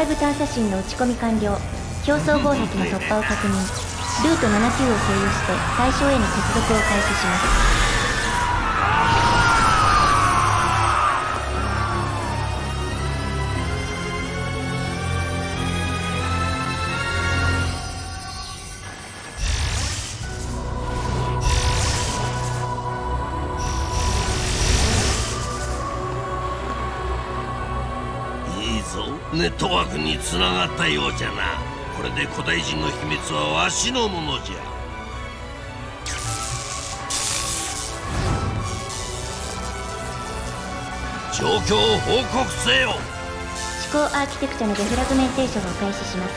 ライブ探査針の打ち込み完了。競争防壁の突破を確認。ルート79を経由して対象への接続を開始します。ネットワークにつながったようじゃな。これで古代人の秘密はわしのものじゃ。状況を報告せよ。思考アーキテクチャのデフラグメンテーションを開始します。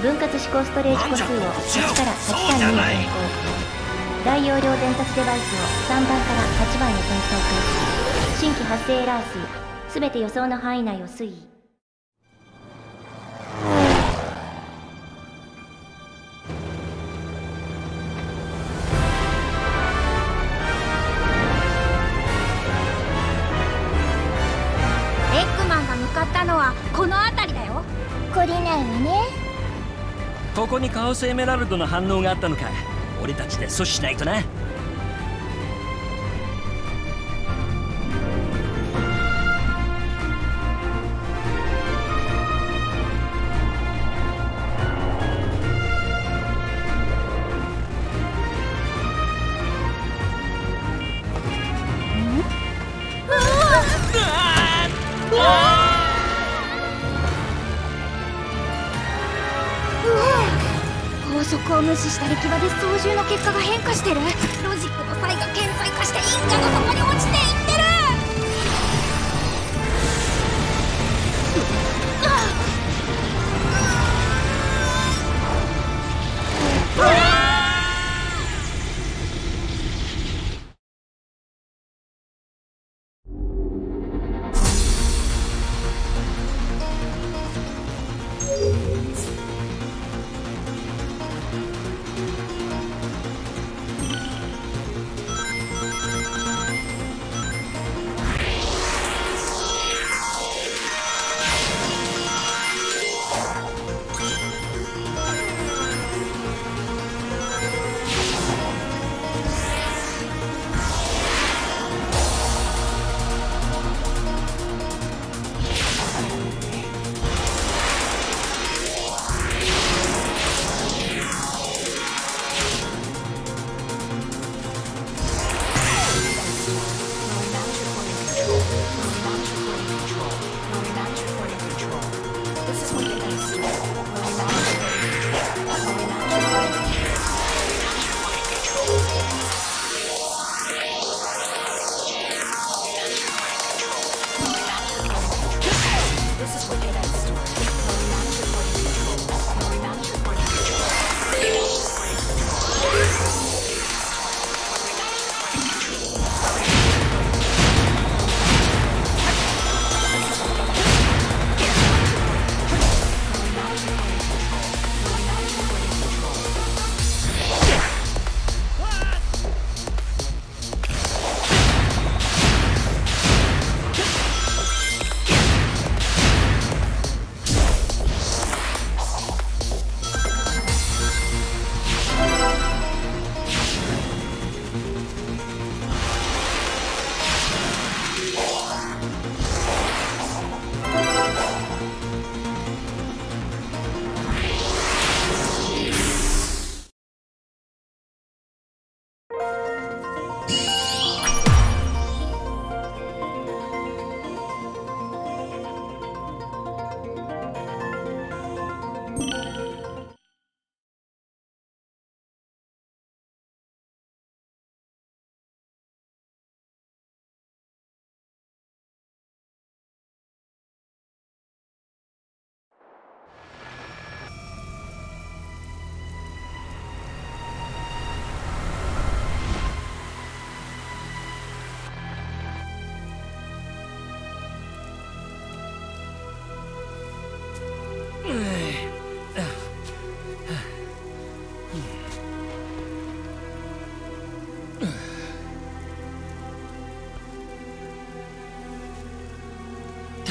分割思考ストレージ個数を8から8単に変更。大容量伝達デバイスを3番から8番へ転送開始。新規発生エラー数すべて予想の範囲内を推移。ハウスエメラルドの反応があったのか。俺たちで阻止しないとな。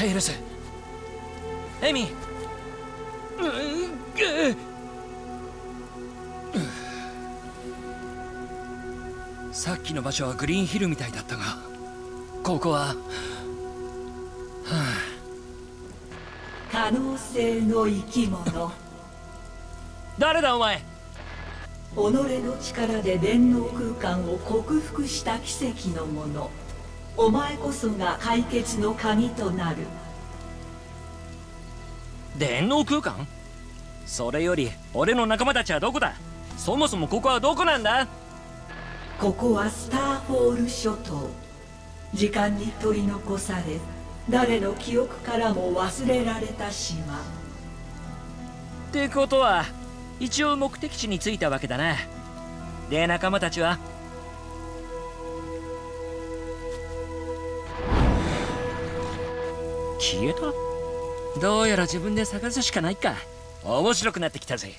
テイルスエミさっきの場所はグリーンヒルみたいだったがここは、はあ、可能性の生き物誰だお前己の力で電脳空間を克服した奇跡のものお前こそが解決の鍵となる。電脳空間？それより俺の仲間たちはどこだ？そもそもここはどこなんだ？ここはスターフォール諸島。時間に取り残され誰の記憶からも忘れられた島。ってことは一応目的地に着いたわけだな。で仲間たちは？消えた。どうやら自分で探すしかないか。面白くなってきたぜ。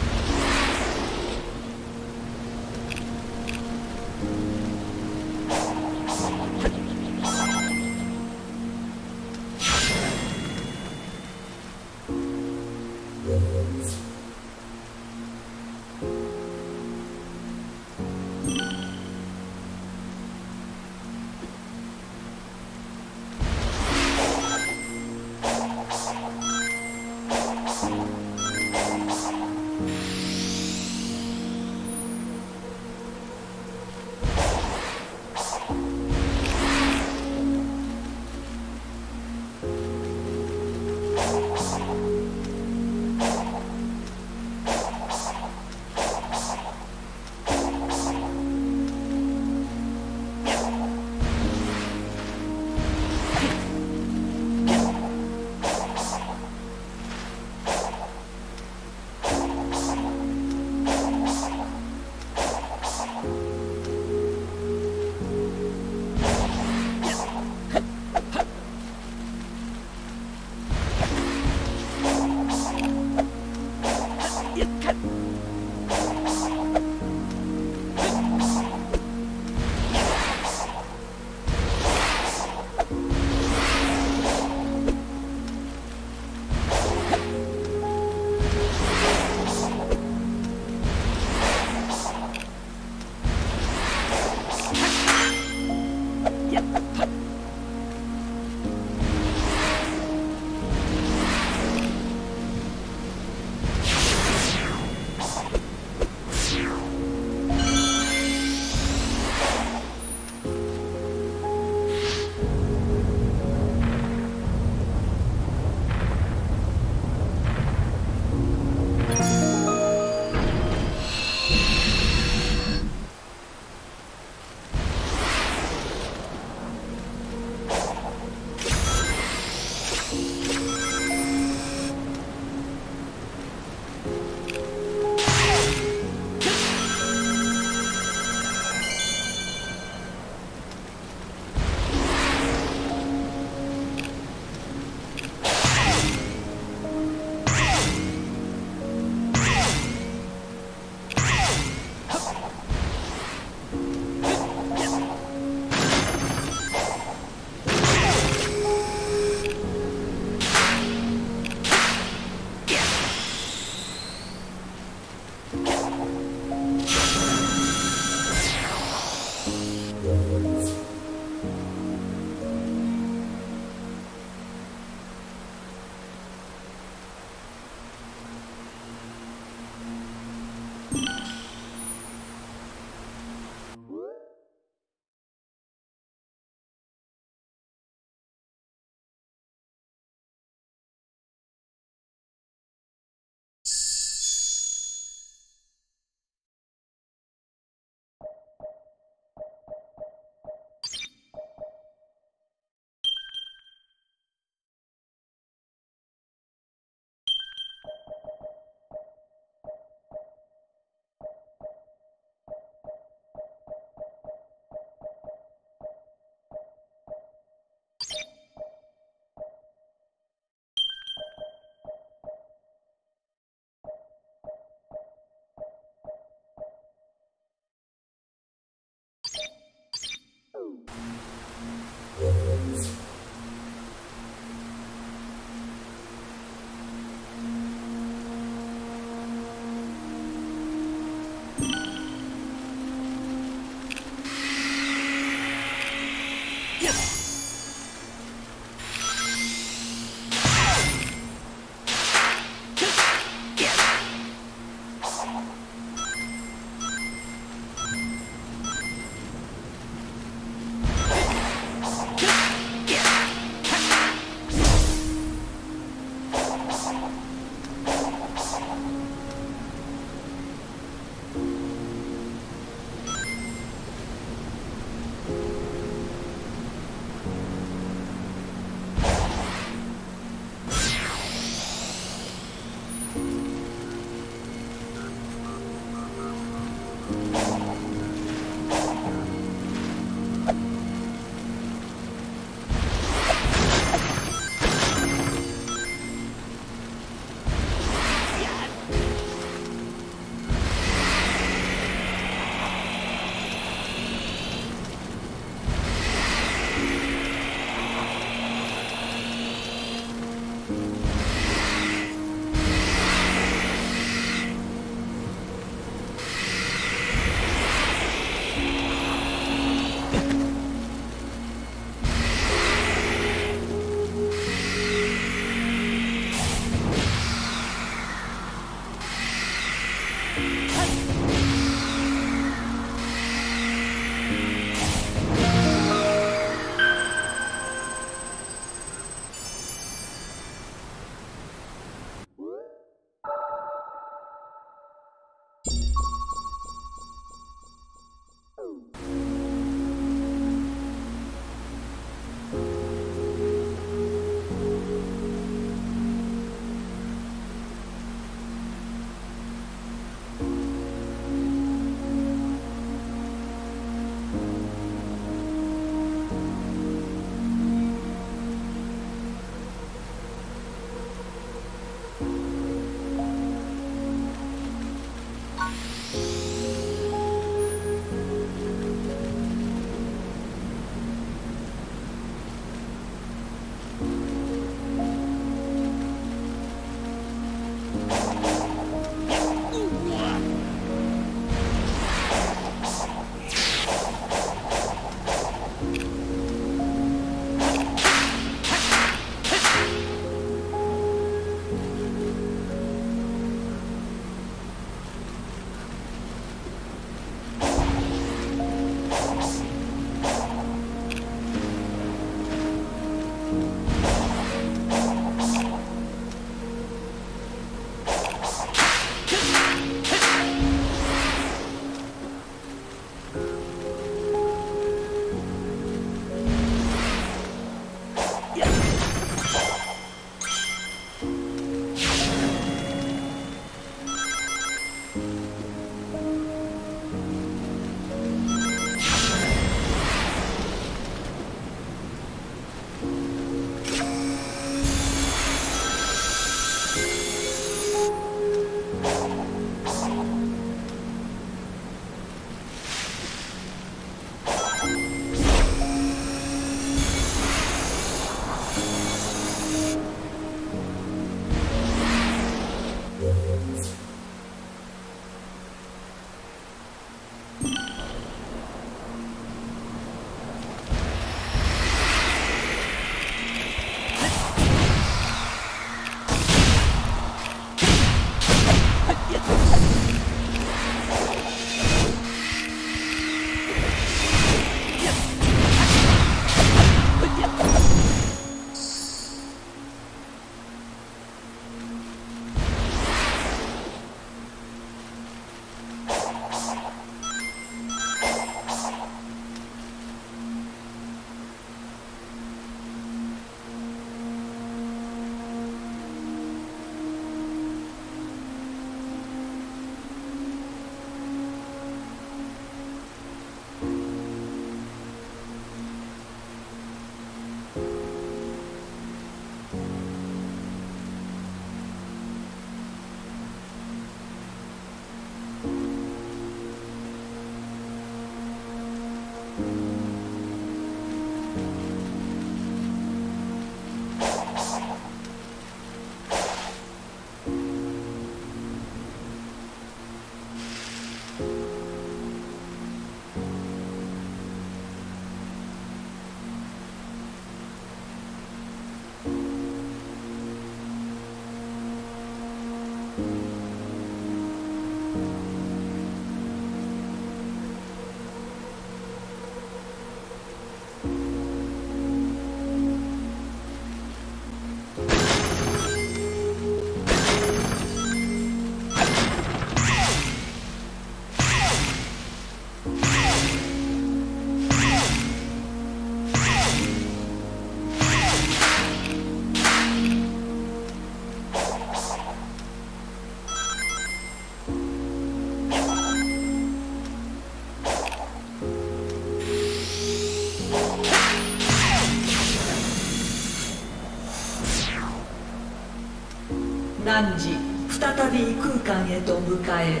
再び異空間へと迎え。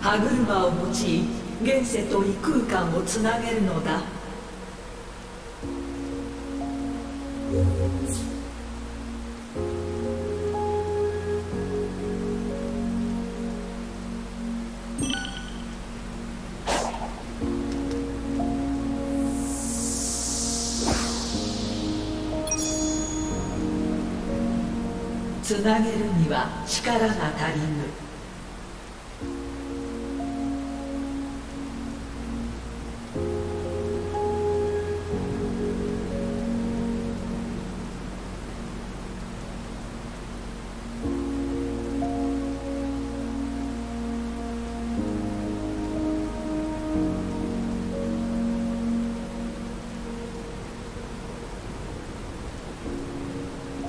歯車を用い現世と異空間をつなげるのだ。なげるには力が足りぬ。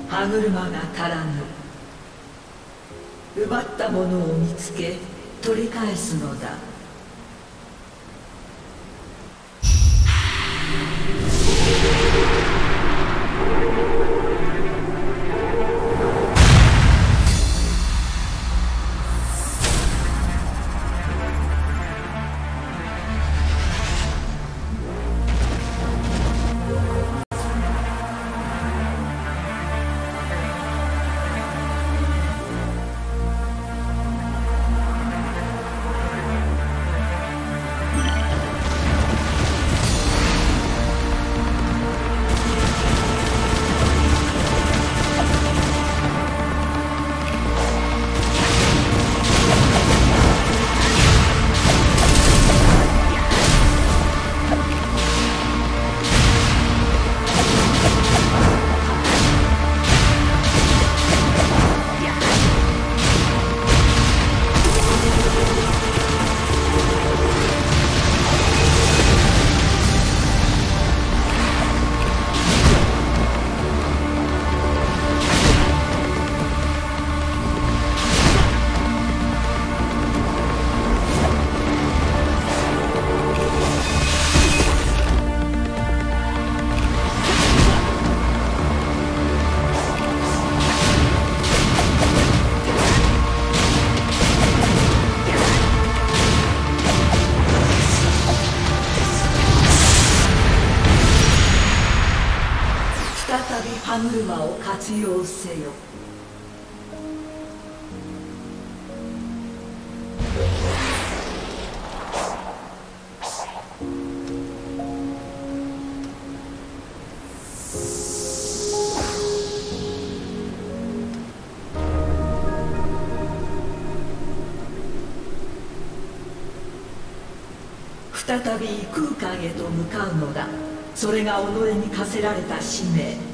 歯車が返すの用せよ。再び異空間へと向かうのだ。それが己に課せられた使命。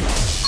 こ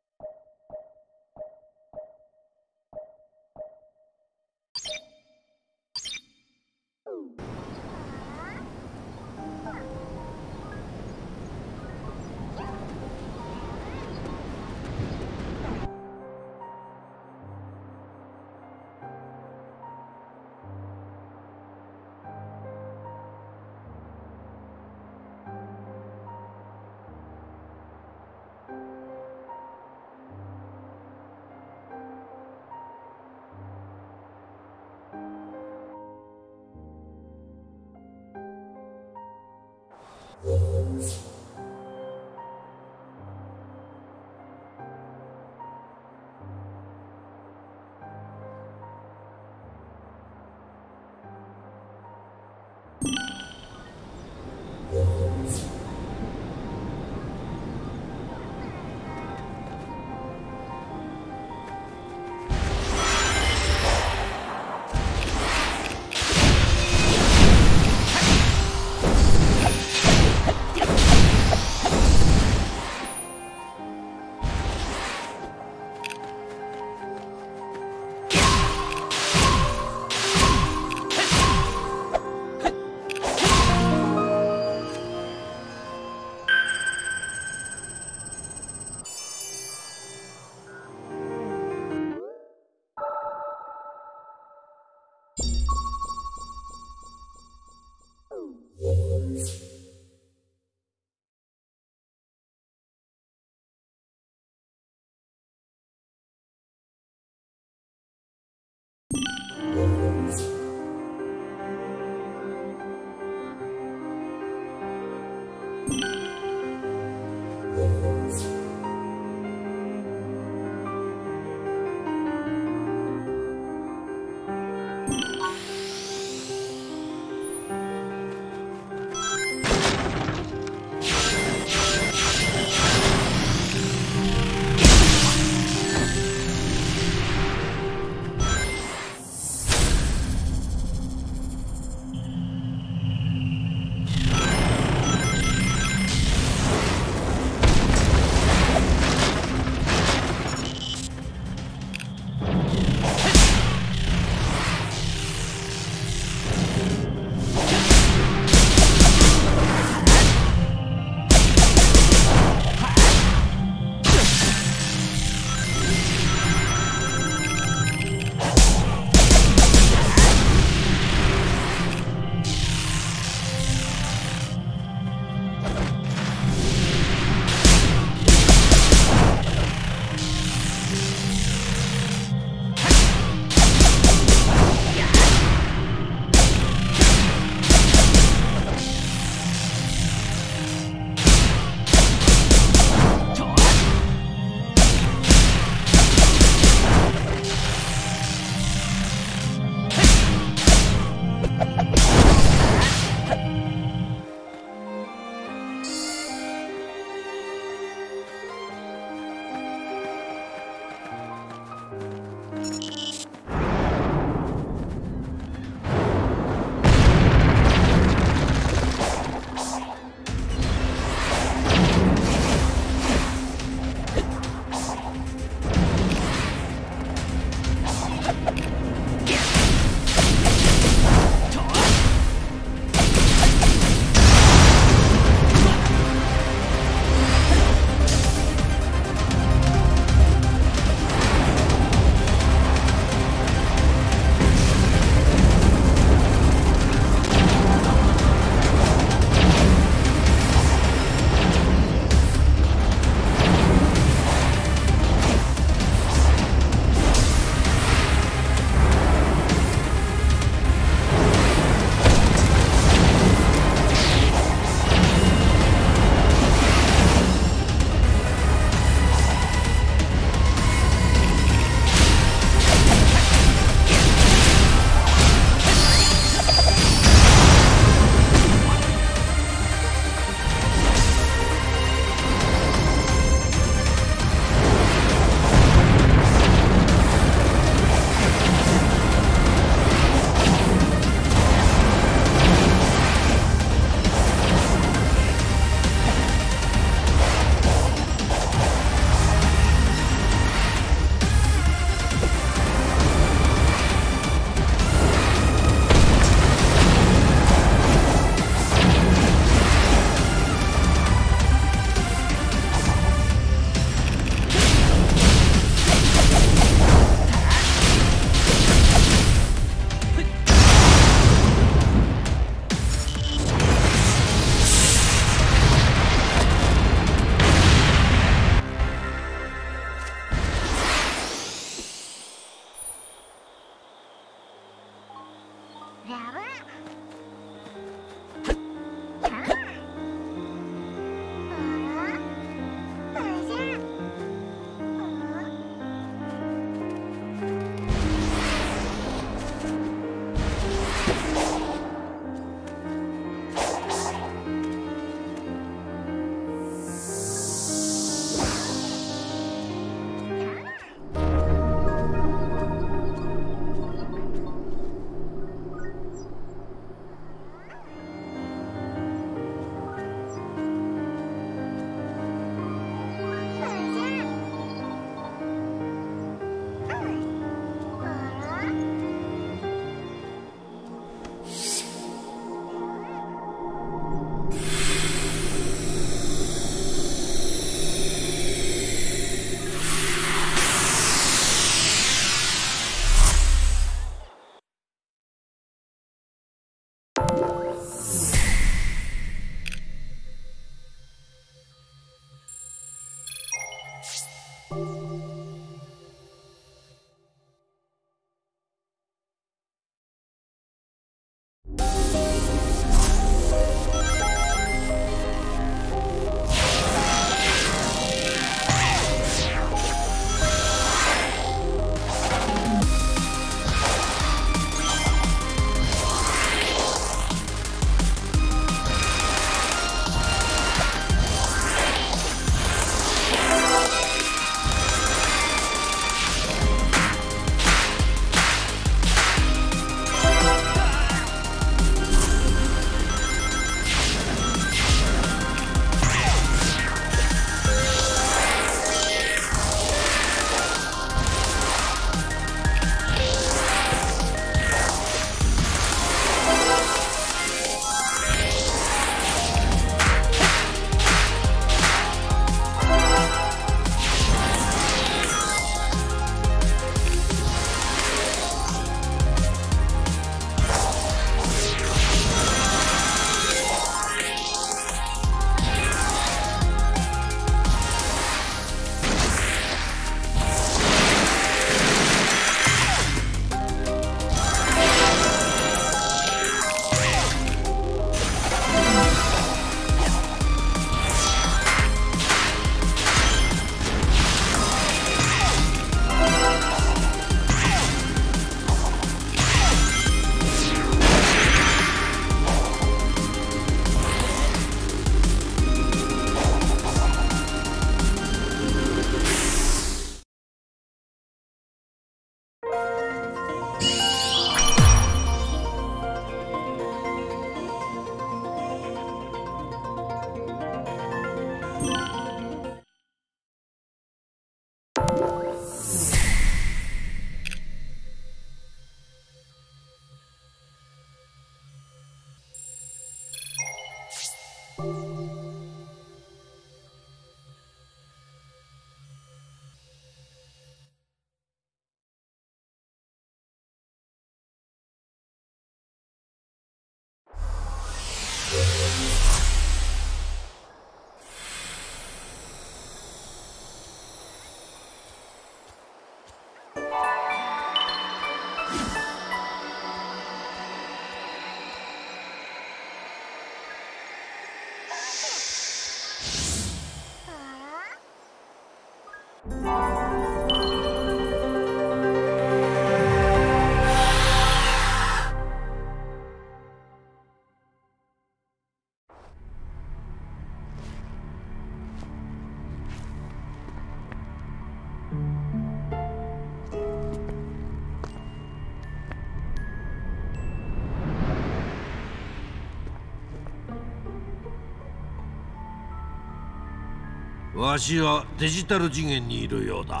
わしはデジタル次元にいるようだ。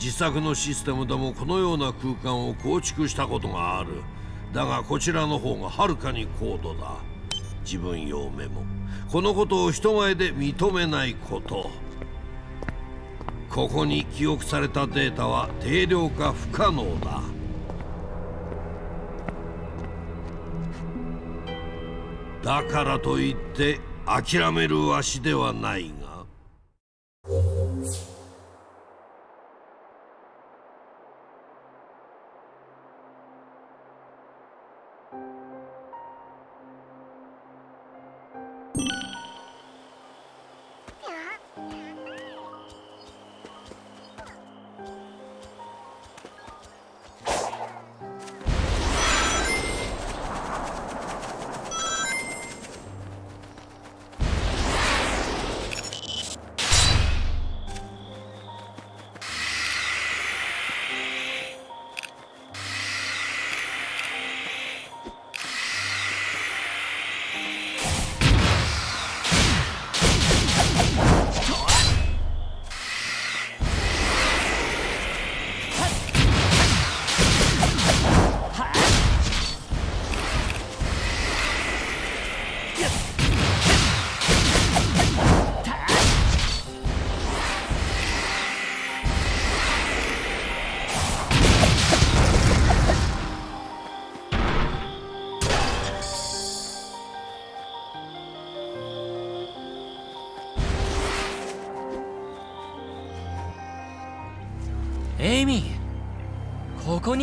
自作のシステムでもこのような空間を構築したことがある。だがこちらの方がはるかに高度だ。自分用メモ。このことを人前で認めないこと。ここに記憶されたデータは定量化不可能だ。だからといって諦めるわしではないが。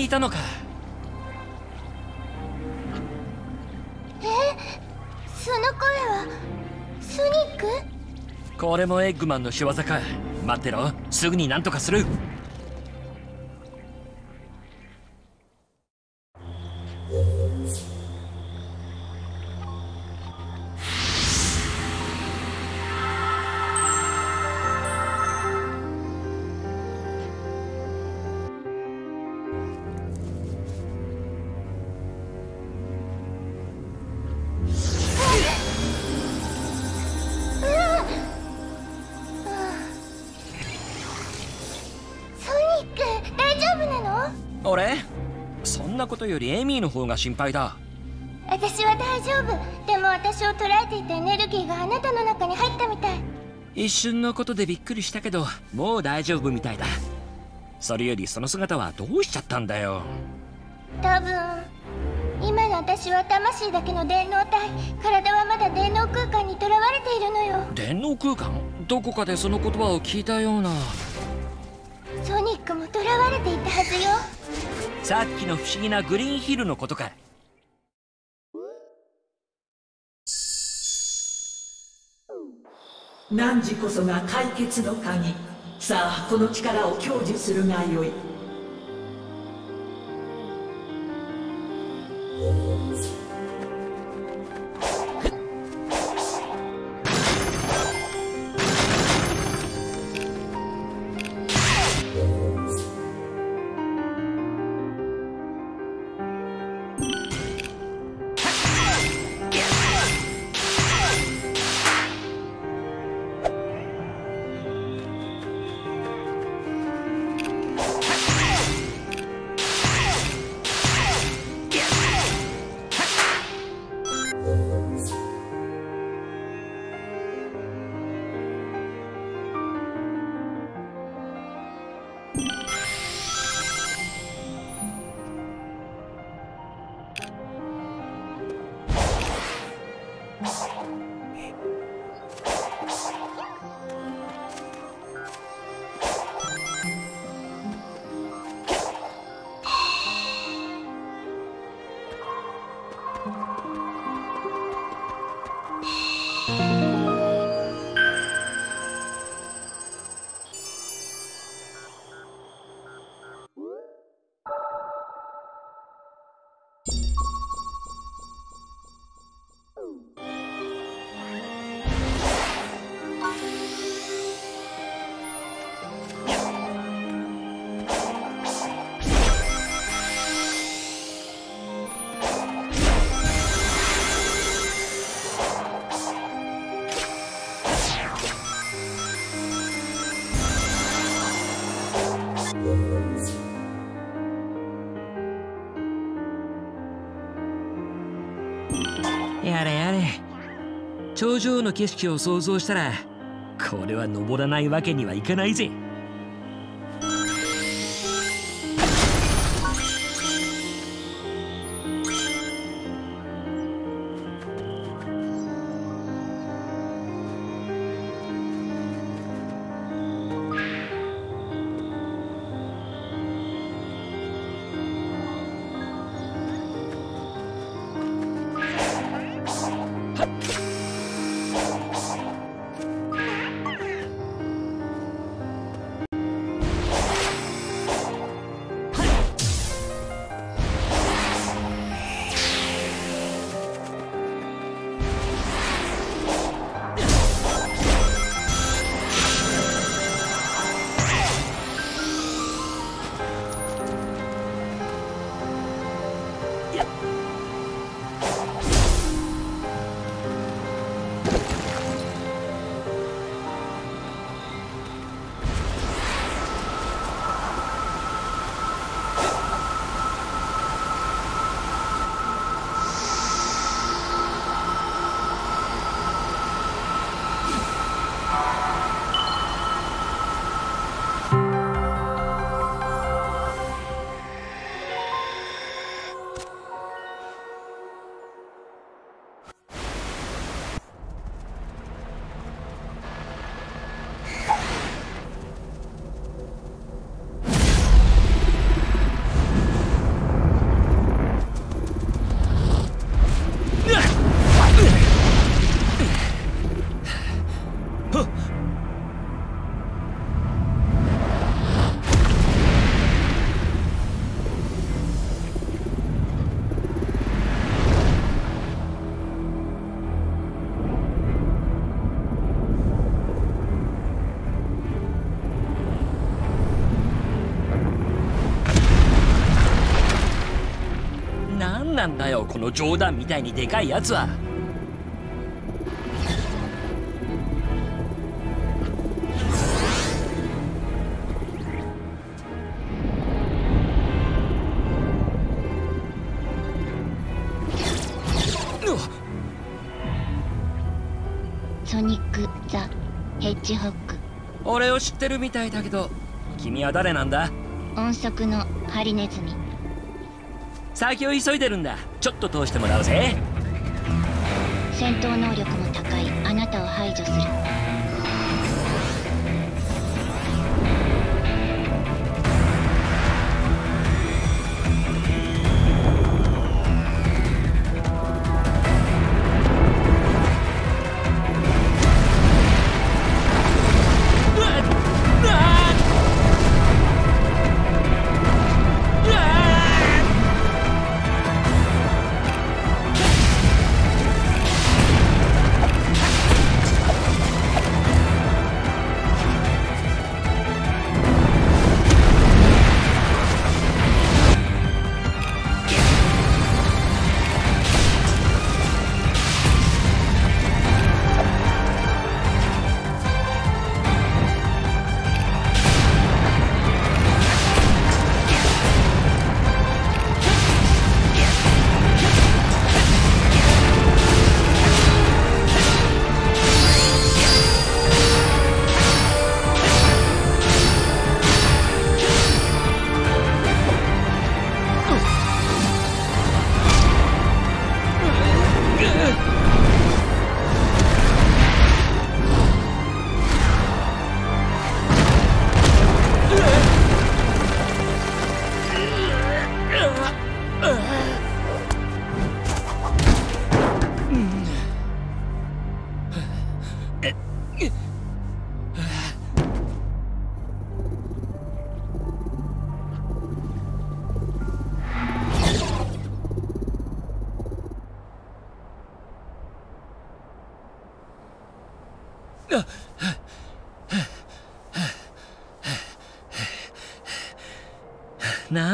にいたのか。その声はソニック？これもエッグマンの仕業か。待ってろ。すぐに何とかするりエイミーの方が心配だ。私は大丈夫。でも私を捉えていたエネルギーがあなたの中に入ったみたい。一瞬のことでびっくりしたけどもう大丈夫みたいだ。それよりその姿はどうしちゃったんだよ。多分今の私は魂だけの電脳体。体はまだ電脳空間にとらわれているのよ。電脳空間？どこかでその言葉を聞いたような。ソニックもとらわれていたはずよさっきの不思議なグリーンヒルのことか汝こそが解決の鍵。さあこの力を享受するがよい。頂上の景色を想像したらこれは登らないわけにはいかないぜ。の冗談みたいにでかいやつはソニック・ザ・ヘッジホッグ俺を知ってるみたいだけど君は誰なんだ？音速のハリネズミ。先を急いでるんだちょっと通してもらうぜ。戦闘能力も高い。あなたを排除する。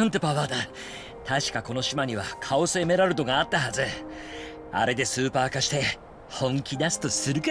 なんてパワーだ。確かこの島にはカオスエメラルドがあったはず。あれでスーパー化して本気出すとするか。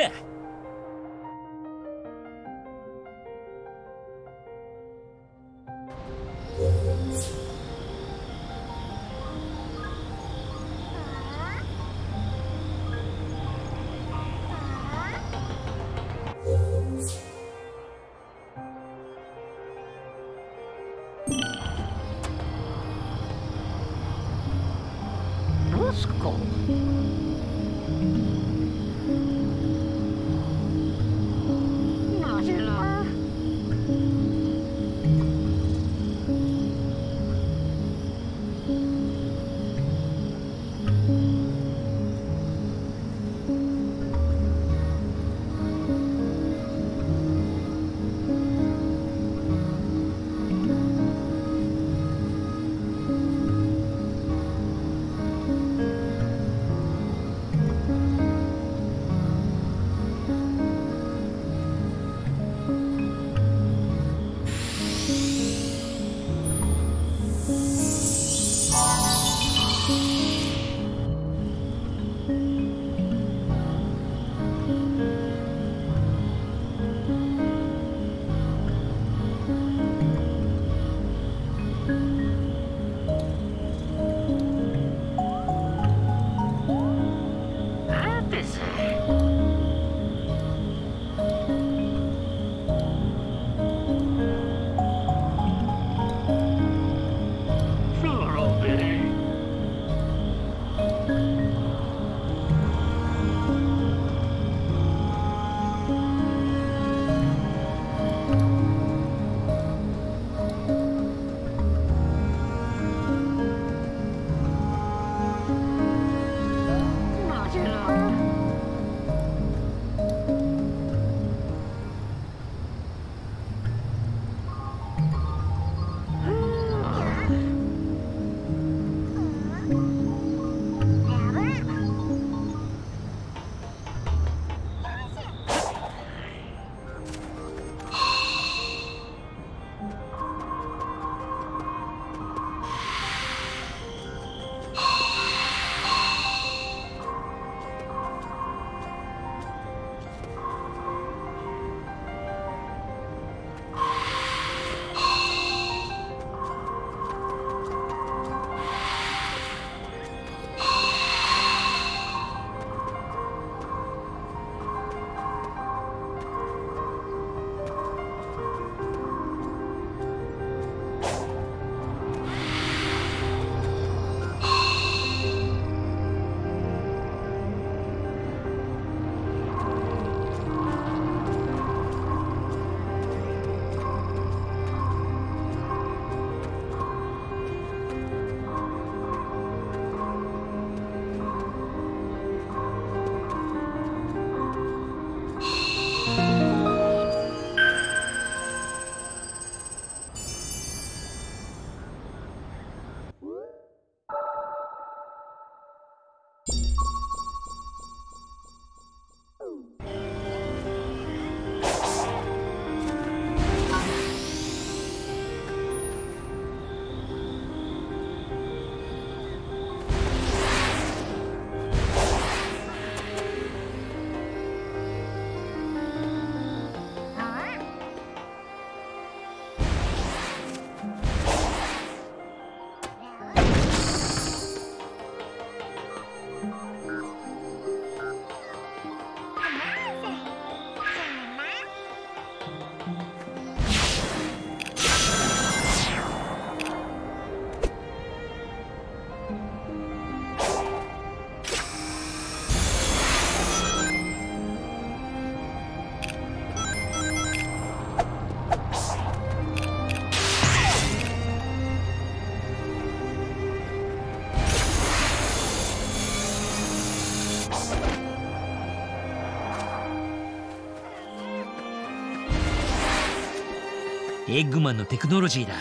エッグマンのテクノロジーだ。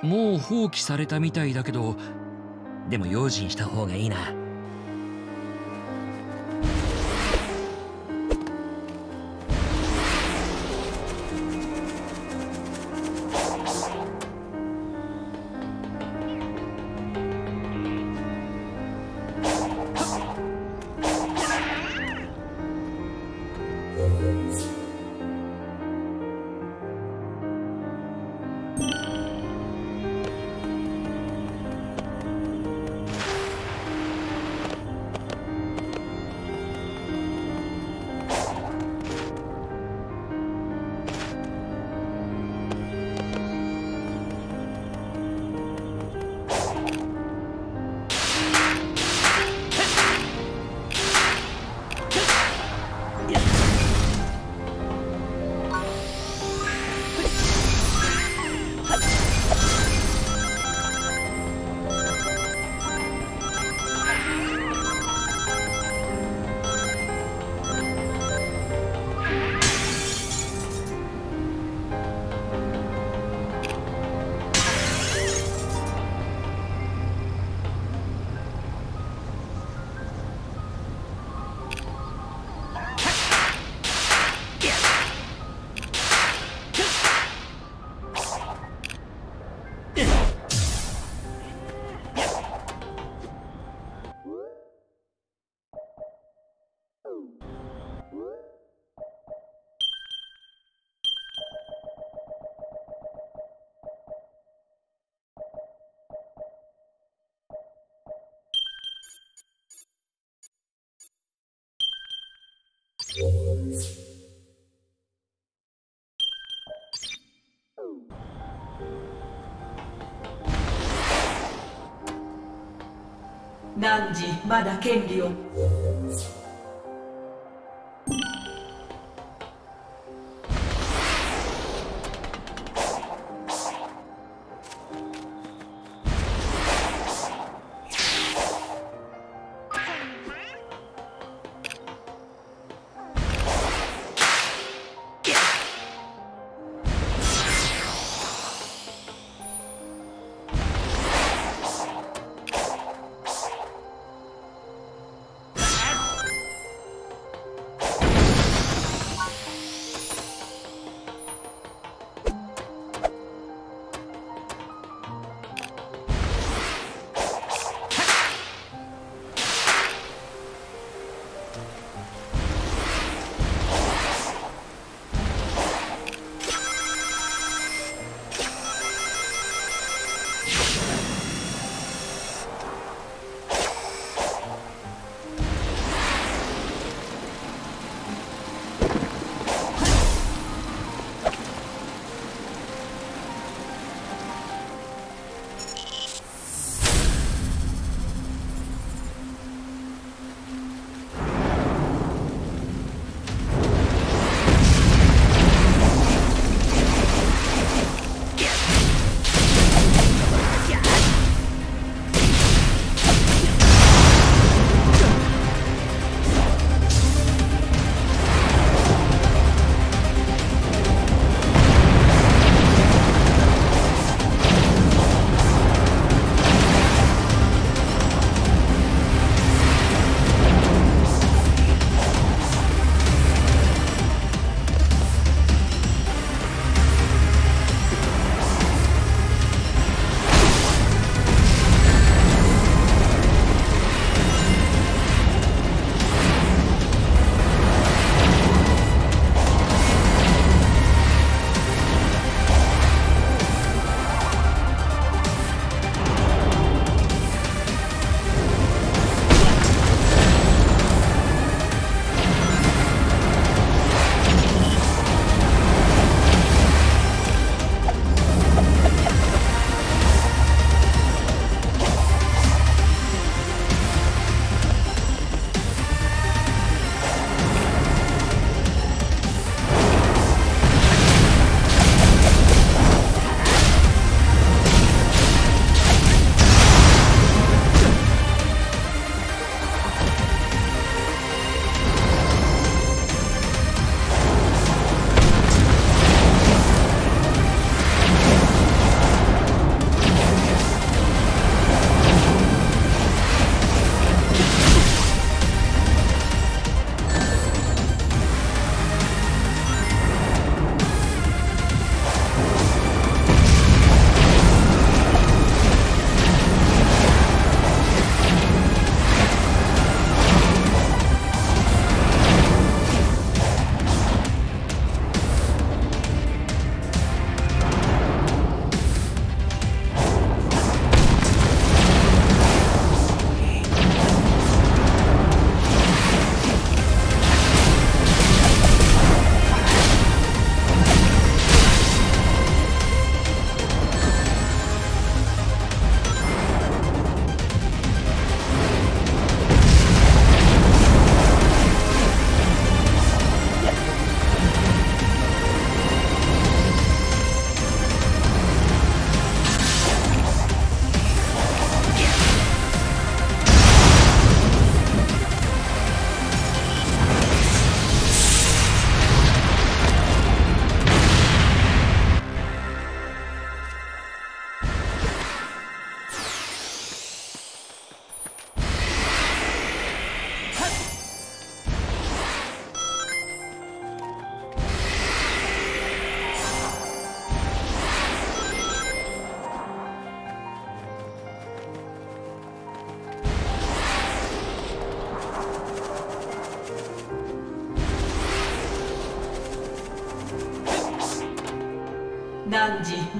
もう放棄されたみたいだけどでも用心した方がいいな汝まだ権利を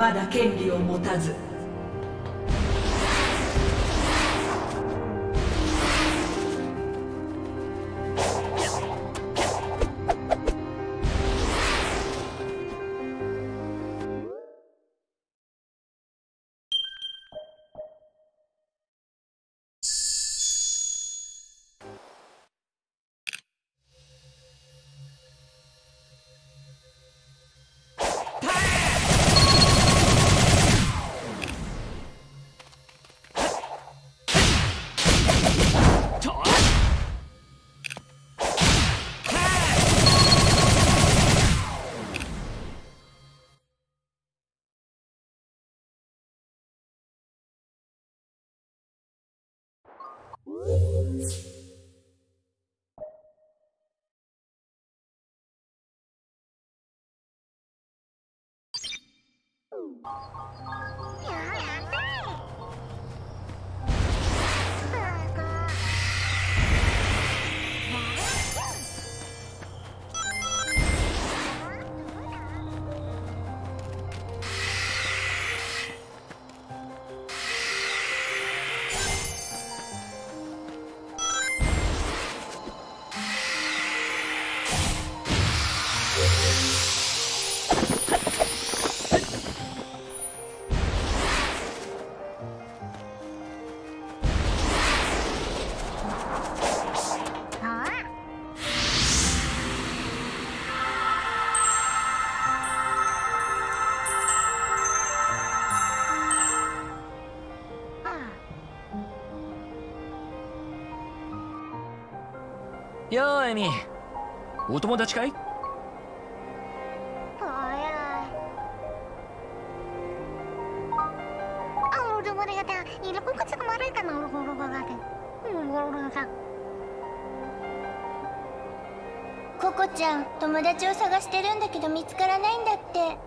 まだ権利を持たず。やエミお友達かい？ココちゃん友達を探してるんだけど見つからないんだって。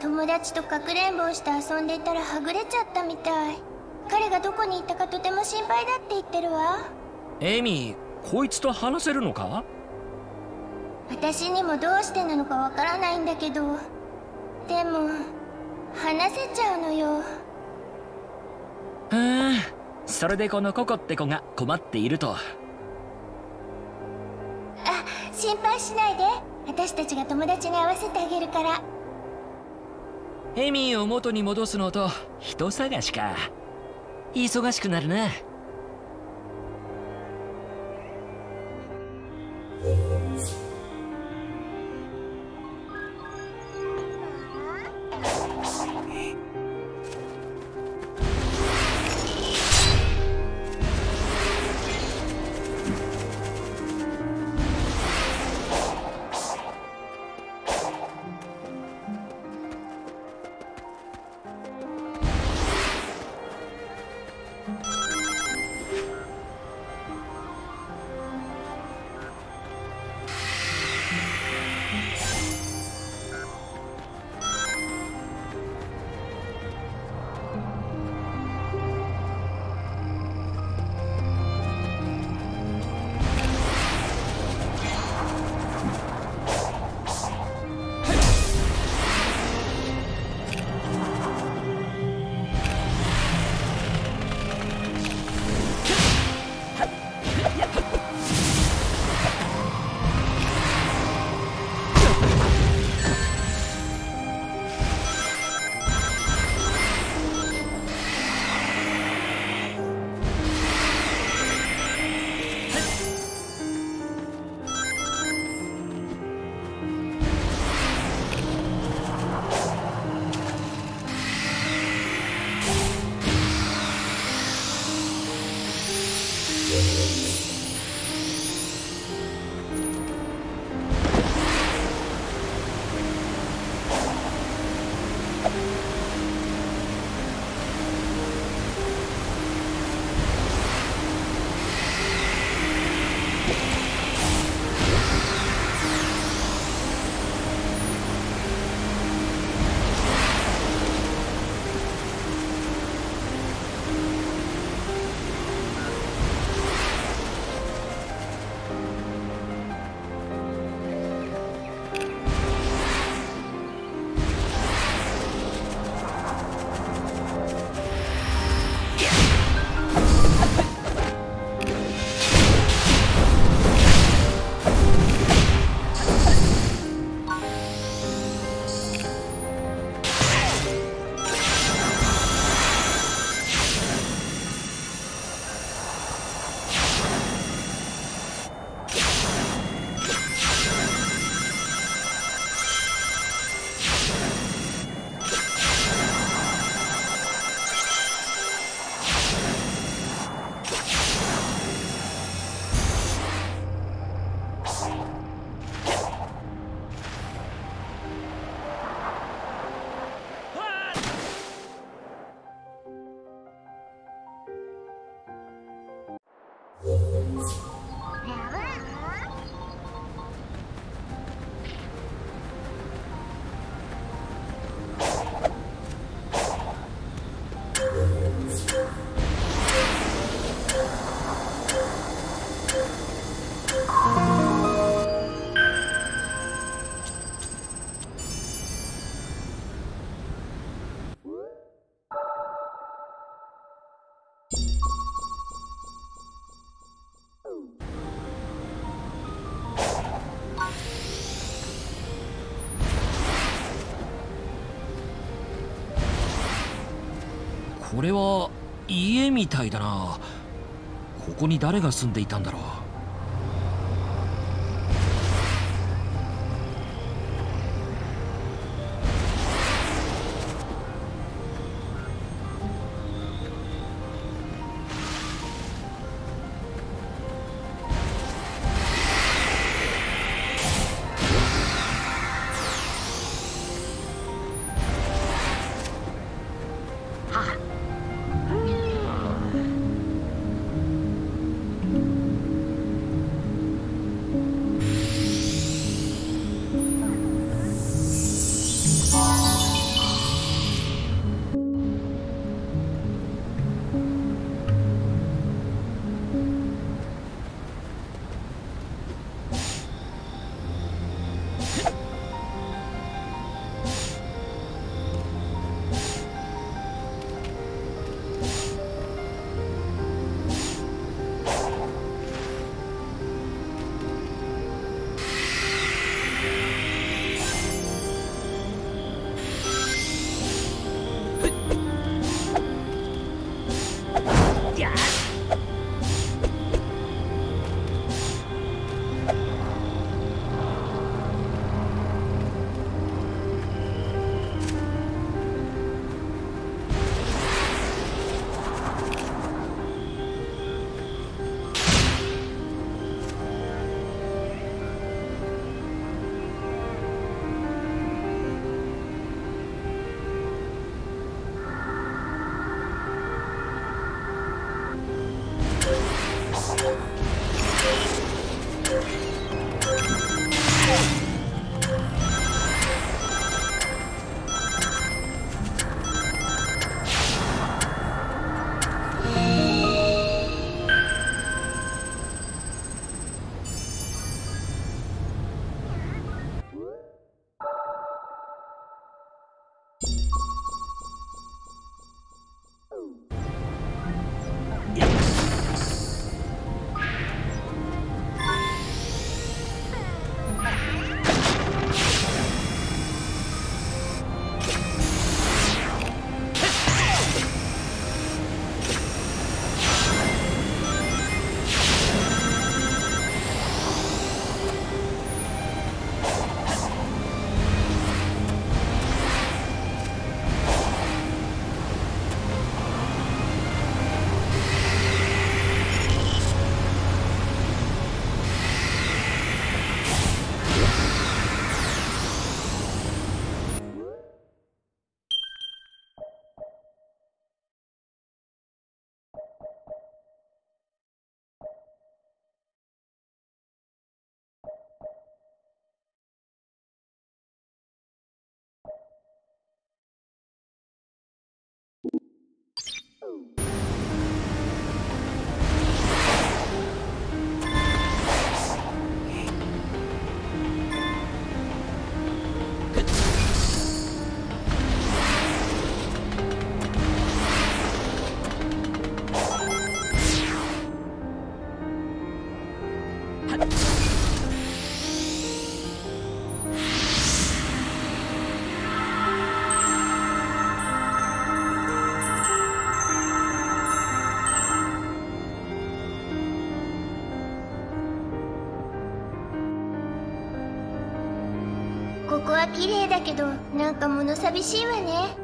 友達とかくれんぼをして遊んでいたらはぐれちゃったみたい。彼がどこに行ったかとても心配だって言ってるわ。エミこいつと話せるのか？私にもどうしてなのかわからないんだけど。でも話せちゃうのよ。はあそれでこのココって子が困っていると。あ心配しないで。私たちが友達に会わせてあげるから。エミーを元に戻すのと人探しか。忙しくなるな now. 家みたいだな。ここに誰が住んでいたんだろう。ここは綺麗だけどなんか物寂しいわね。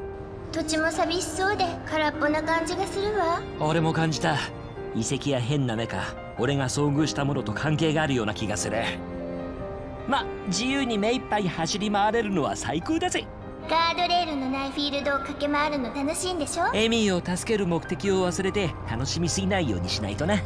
土地も寂しそうで空っぽな感じがするわ。俺も感じた。遺跡や変な目か俺が遭遇したものと関係があるような気がする。ま自由に目いっぱい走り回れるのは最高だぜ。ガードレールのないフィールドを駆け回るの楽しいんでしょ？エミーを助ける目的を忘れて楽しみすぎないようにしないとな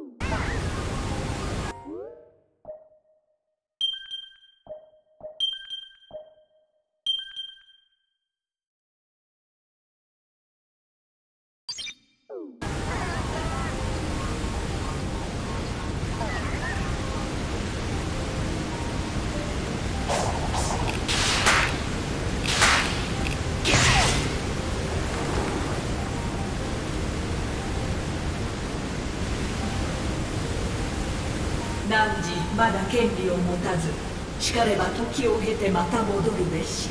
Uh! まだ権利を持たずしかれば時を経てまた戻るべし。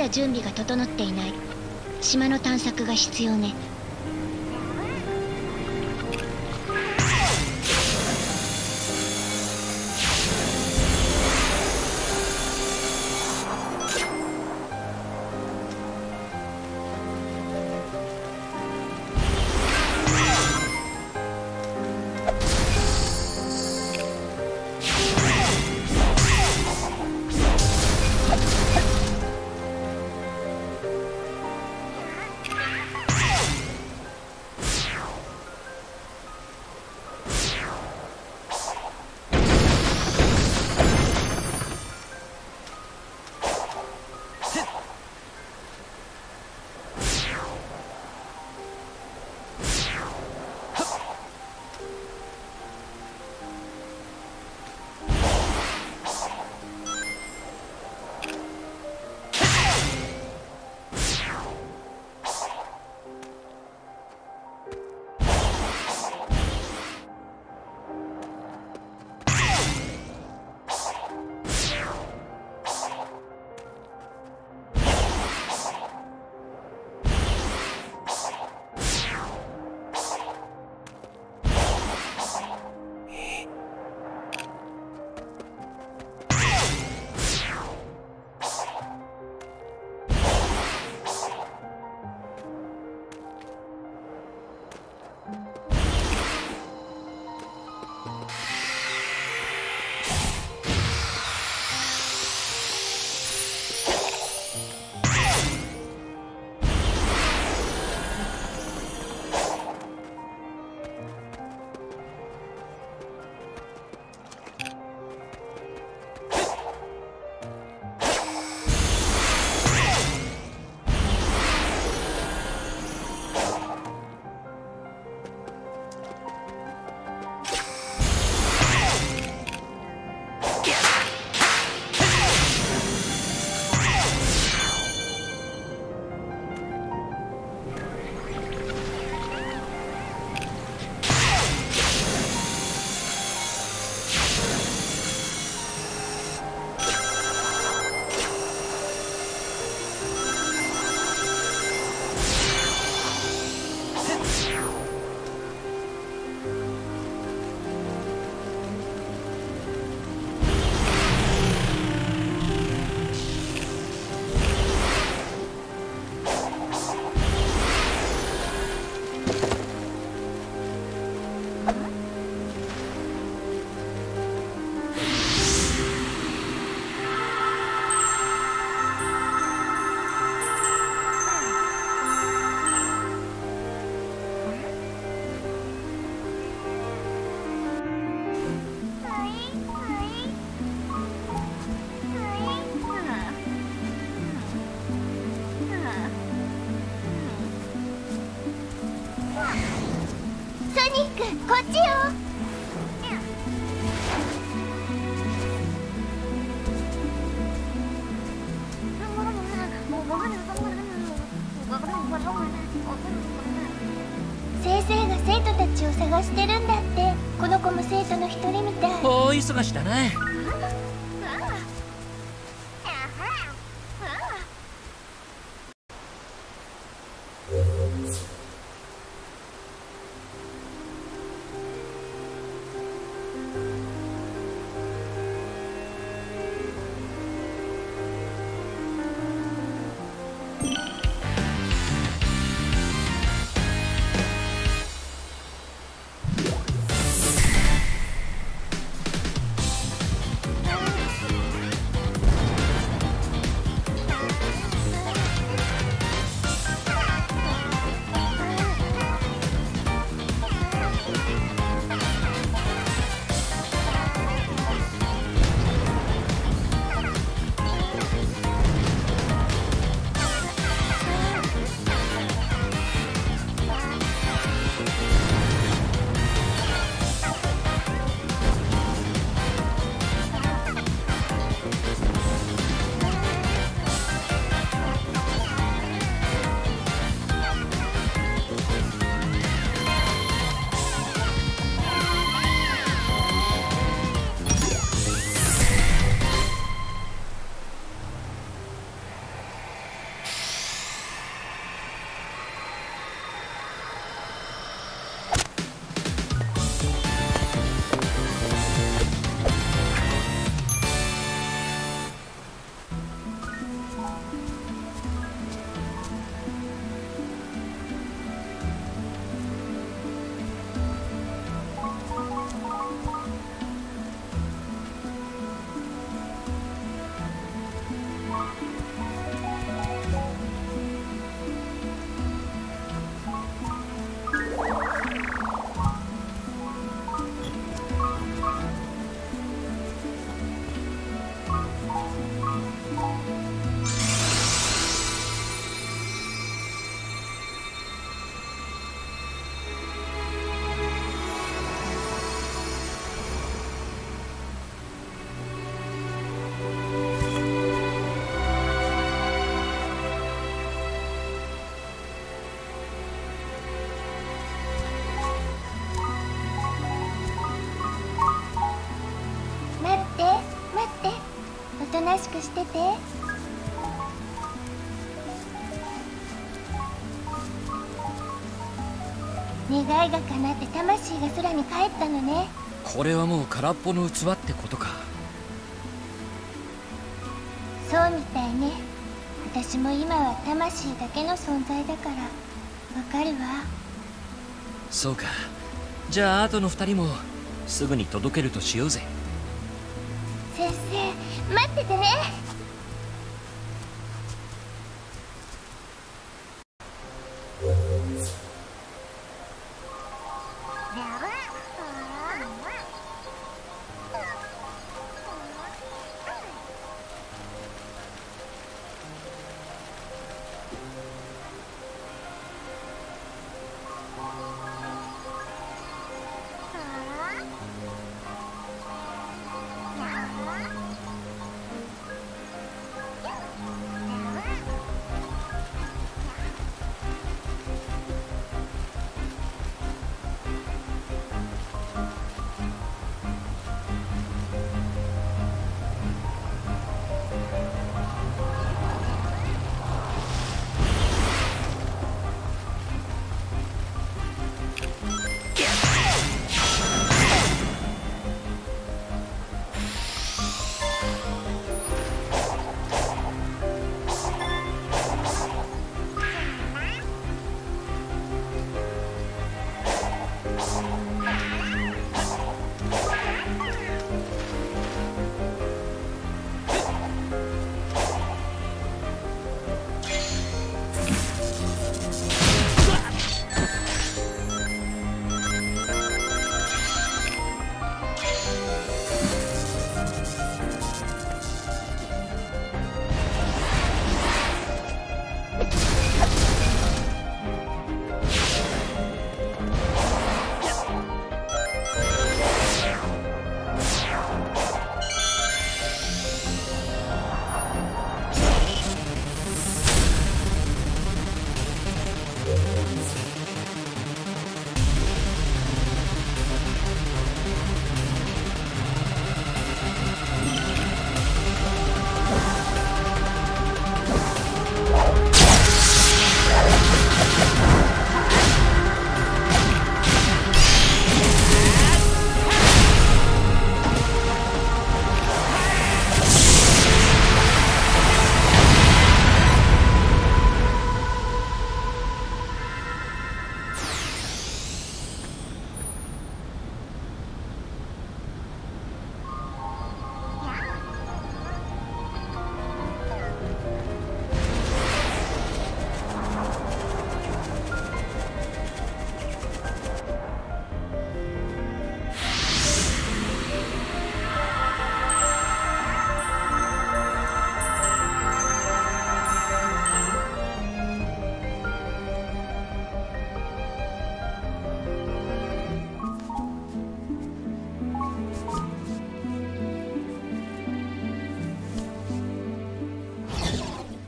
だ準備が整っていない。島の探索が必要ね。大忙しだなしてて。願いが叶って魂が空に帰ったのね。これはもう空っぽの器ってことか。そうみたいね。私も今は魂だけの存在だから。わかるわ。そうか。じゃあ後の二人もすぐに届けるとしようぜ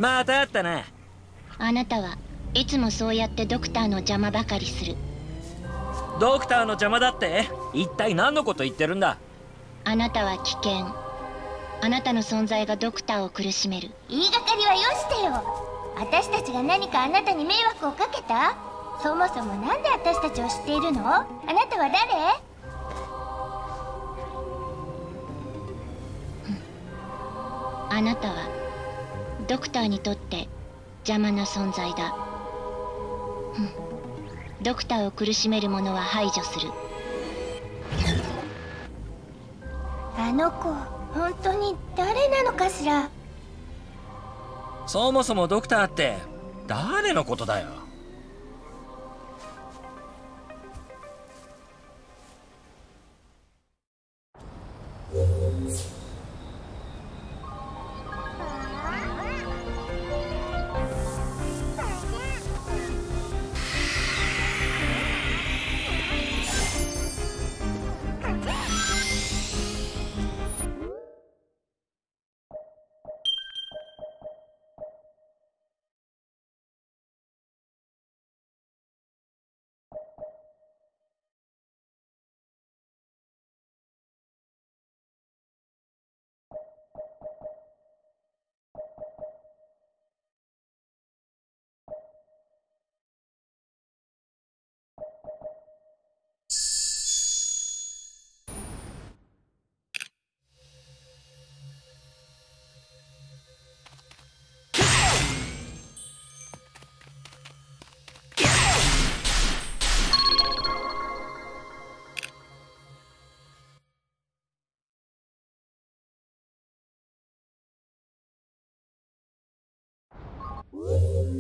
また会ったなあなたはいつもそうやってドクターの邪魔ばかりする。ドクターの邪魔だって？一体何のこと言ってるんだ？あなたは危険。あなたの存在がドクターを苦しめる。言いがかりはよしてよ。私たちが何かあなたに迷惑をかけた？そもそもなんで私たちを知っているの？あなたは誰？あなたはドクターにとって邪魔な存在だ。うん。ドクターを苦しめる者は排除する。あの子本当に誰なのかしら？そもそもドクターって誰のことだよ？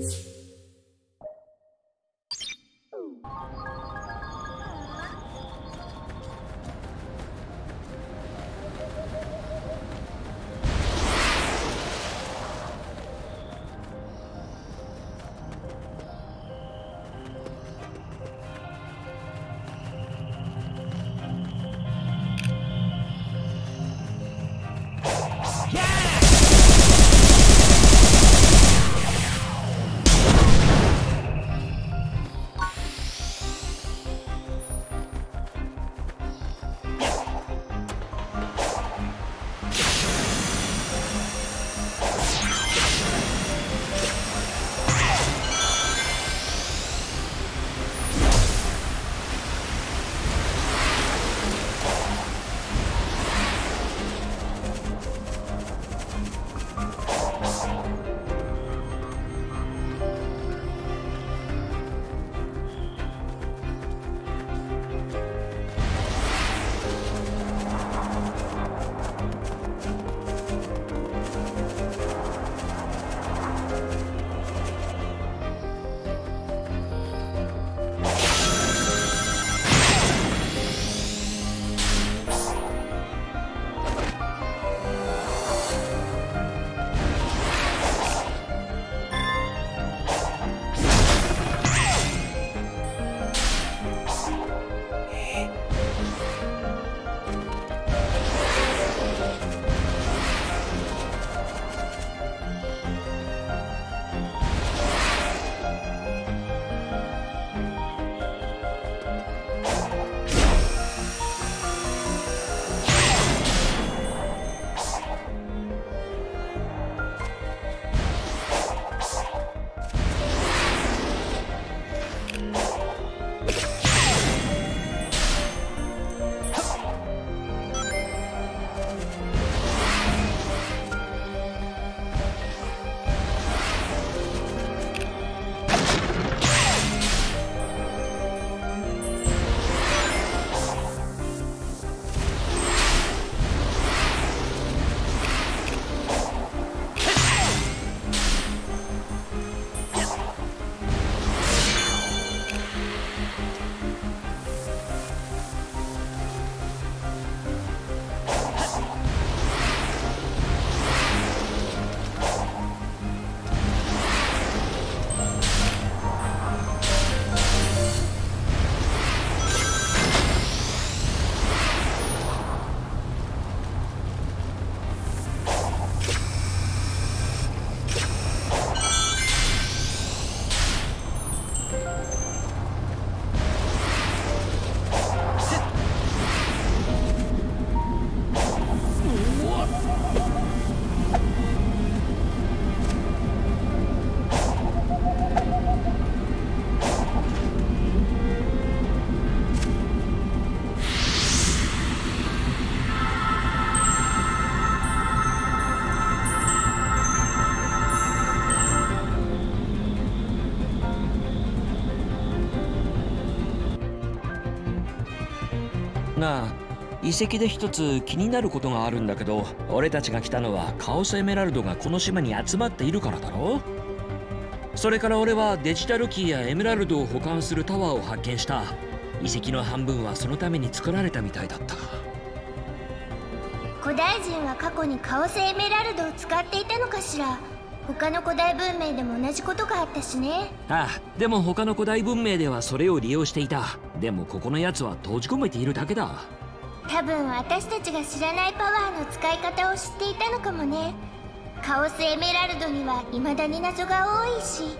friends. 遺跡で一つ気になることがあるんだけど俺たちが来たのはカオスエメラルドがこの島に集まっているからだろ？それから俺はデジタルキーやエメラルドを保管するタワーを発見した。遺跡の半分はそのために作られたみたいだった。古代人は過去にカオスエメラルドを使っていたのかしら？他の古代文明でも同じことがあったしね。ああでも他の古代文明ではそれを利用していた。でもここのやつは閉じ込めているだけだ多分私たちが知らないパワーの使い方を知っていたのかもね。カオスエメラルドには未だに謎が多いし。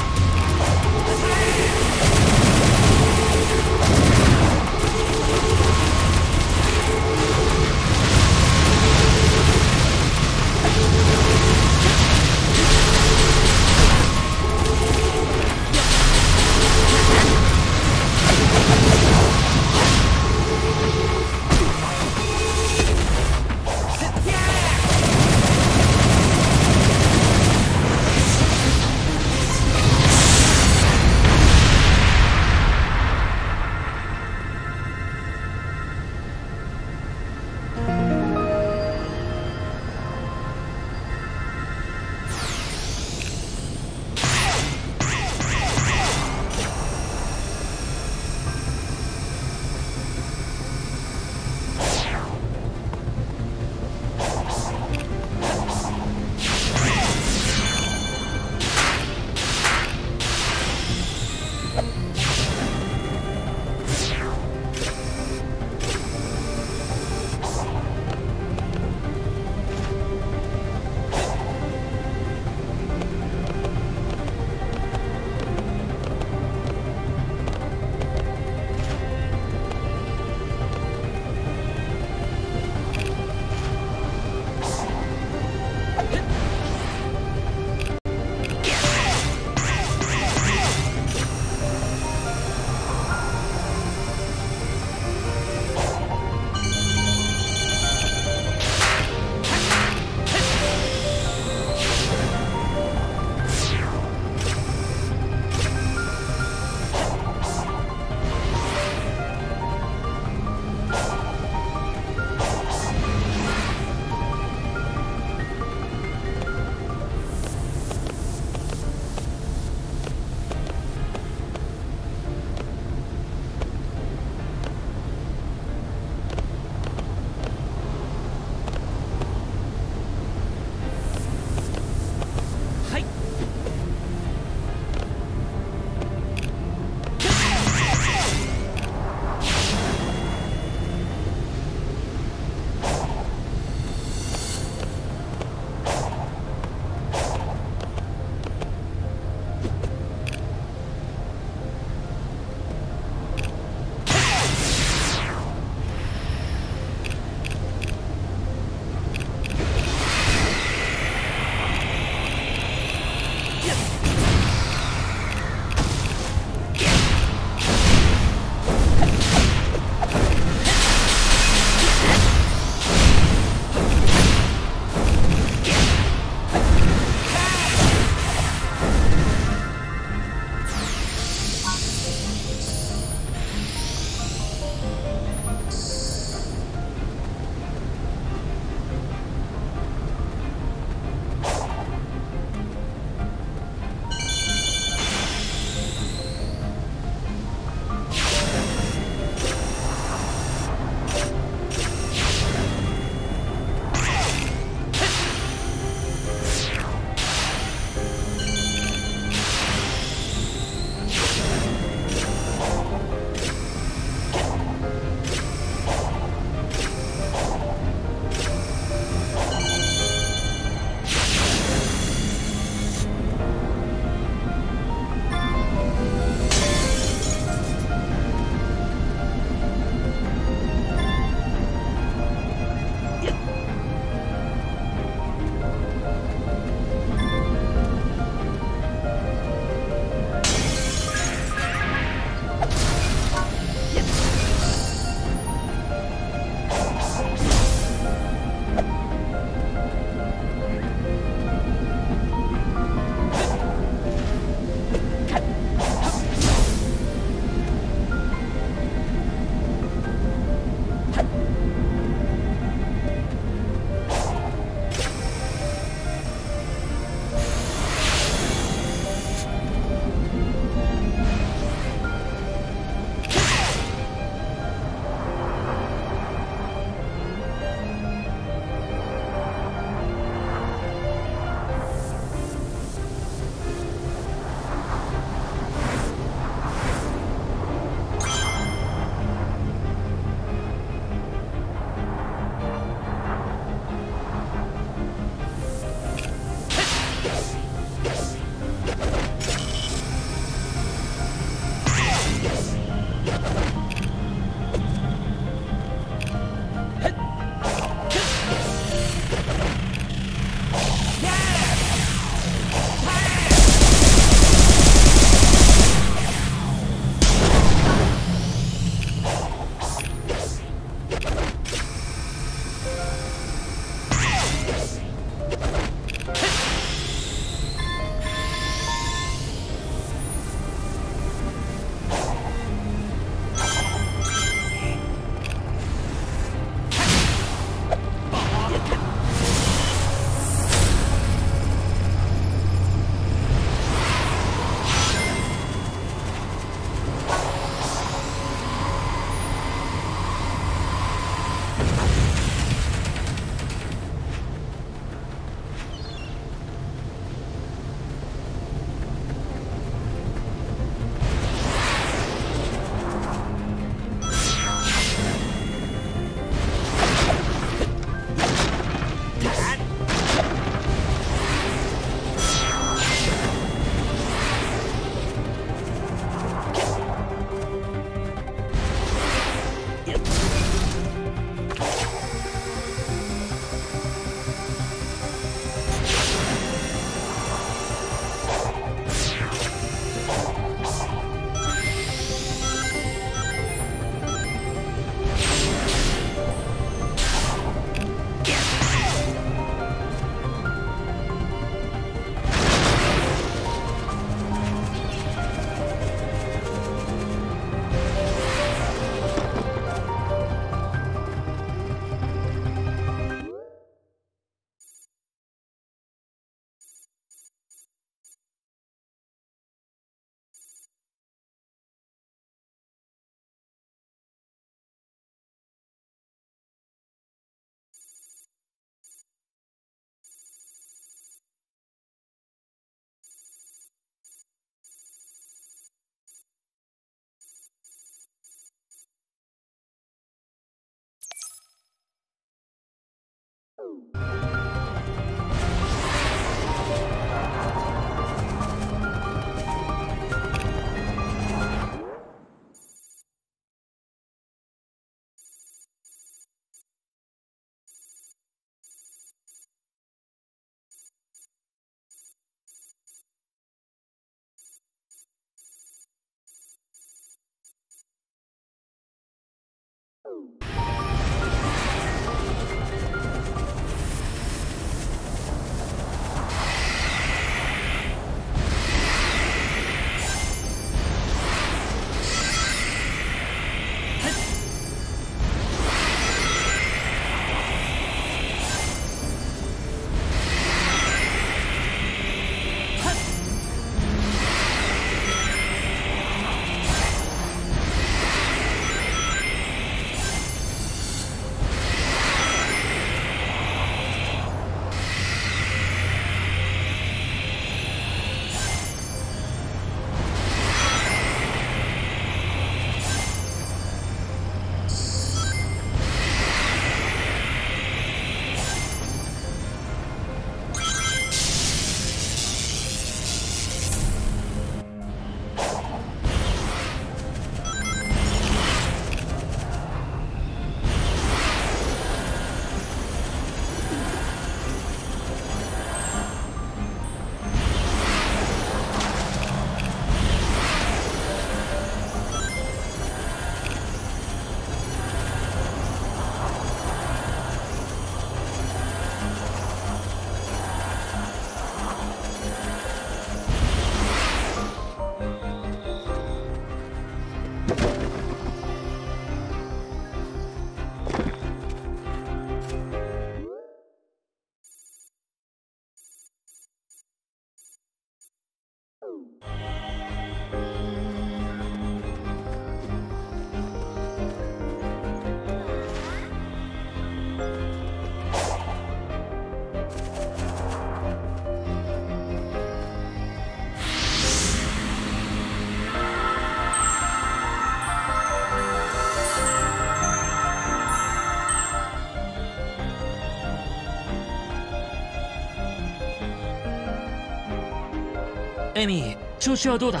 エミー調子はどうだ？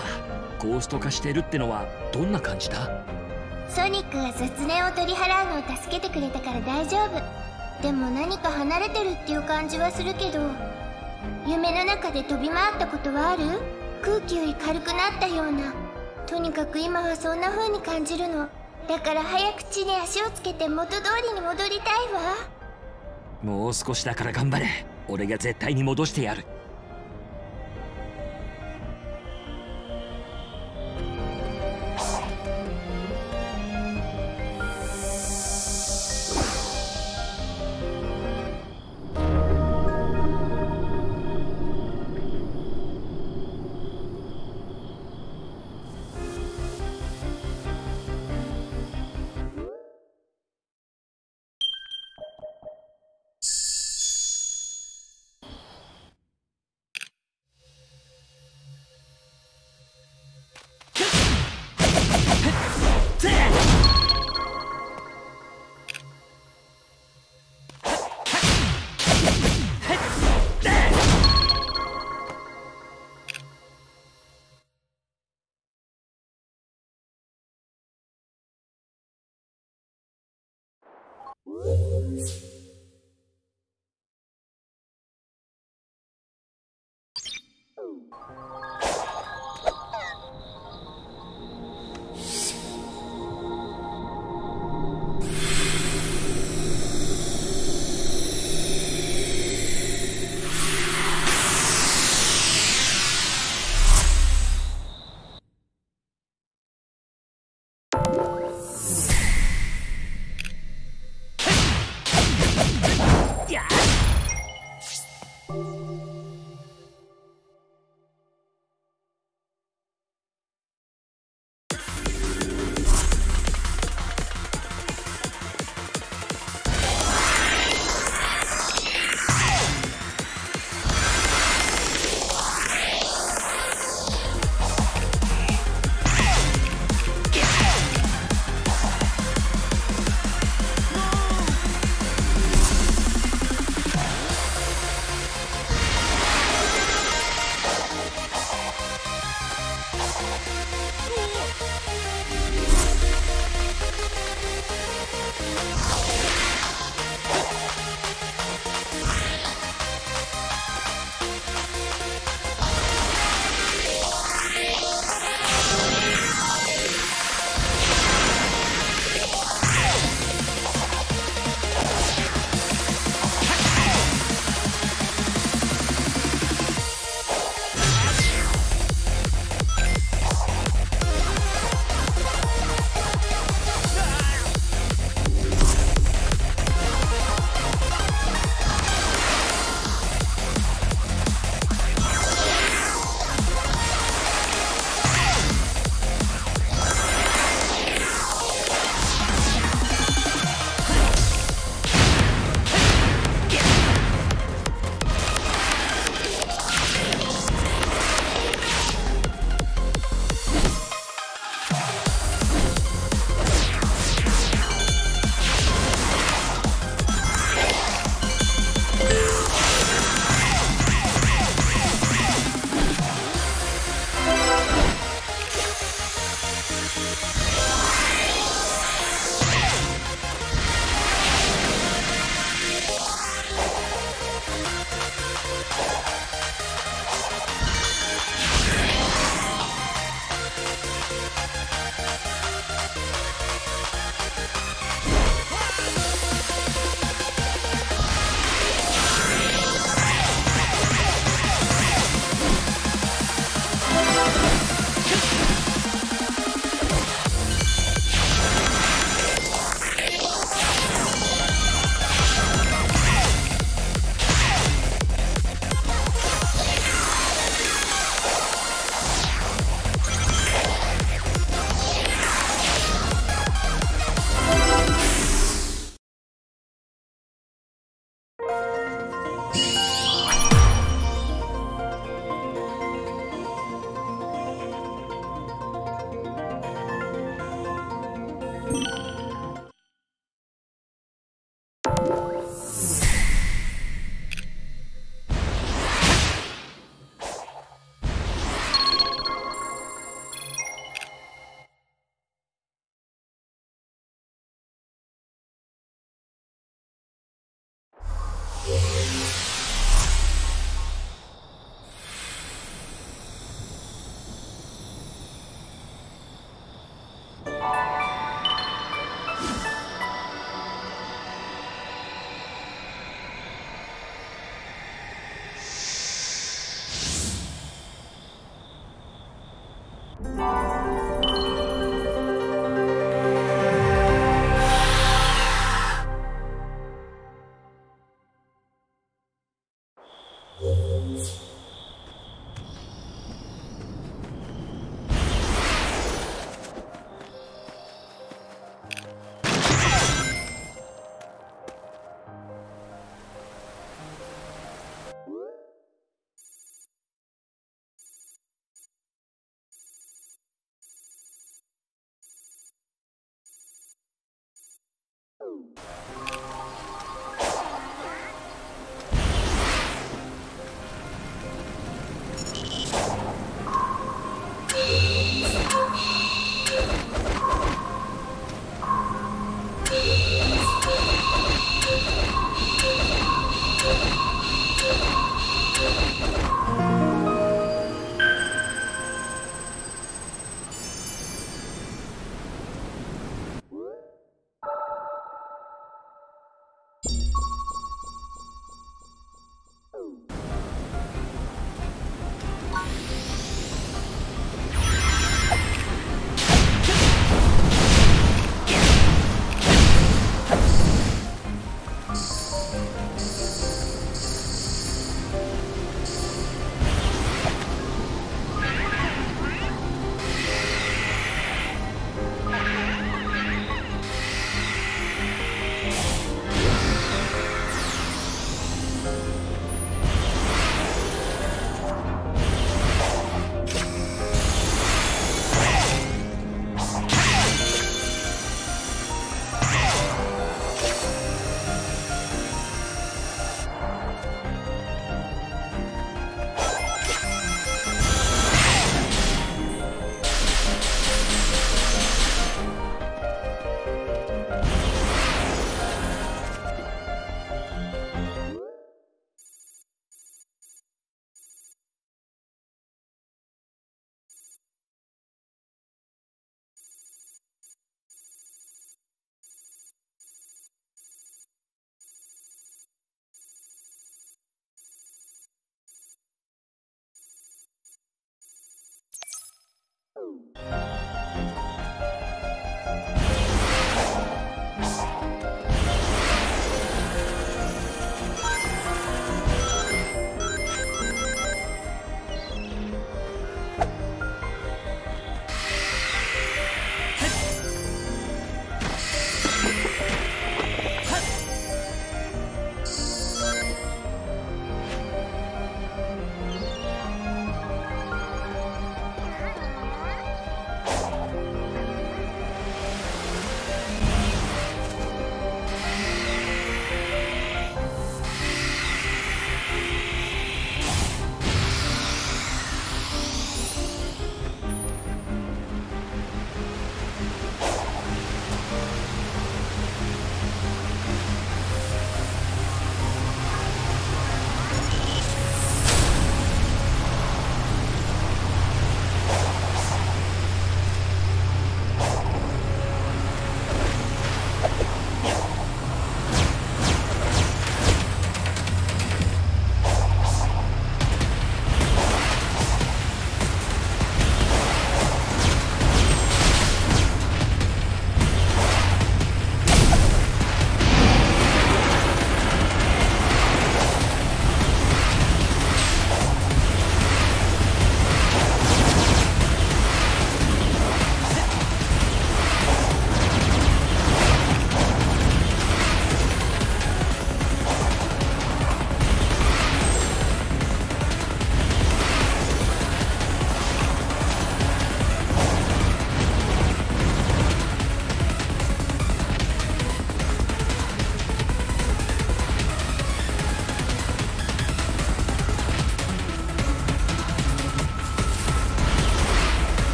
ゴースト化してるってのはどんな感じだ？ソニックが雑念を取り払うのを助けてくれたから大丈夫。でも何か離れてるっていう感じはするけど夢の中で飛び回ったことはある？空気より軽くなったような。とにかく今はそんな風に感じるの。だから早く地に足をつけて元通りに戻りたいわ。もう少しだから頑張れ。俺が絶対に戻してやる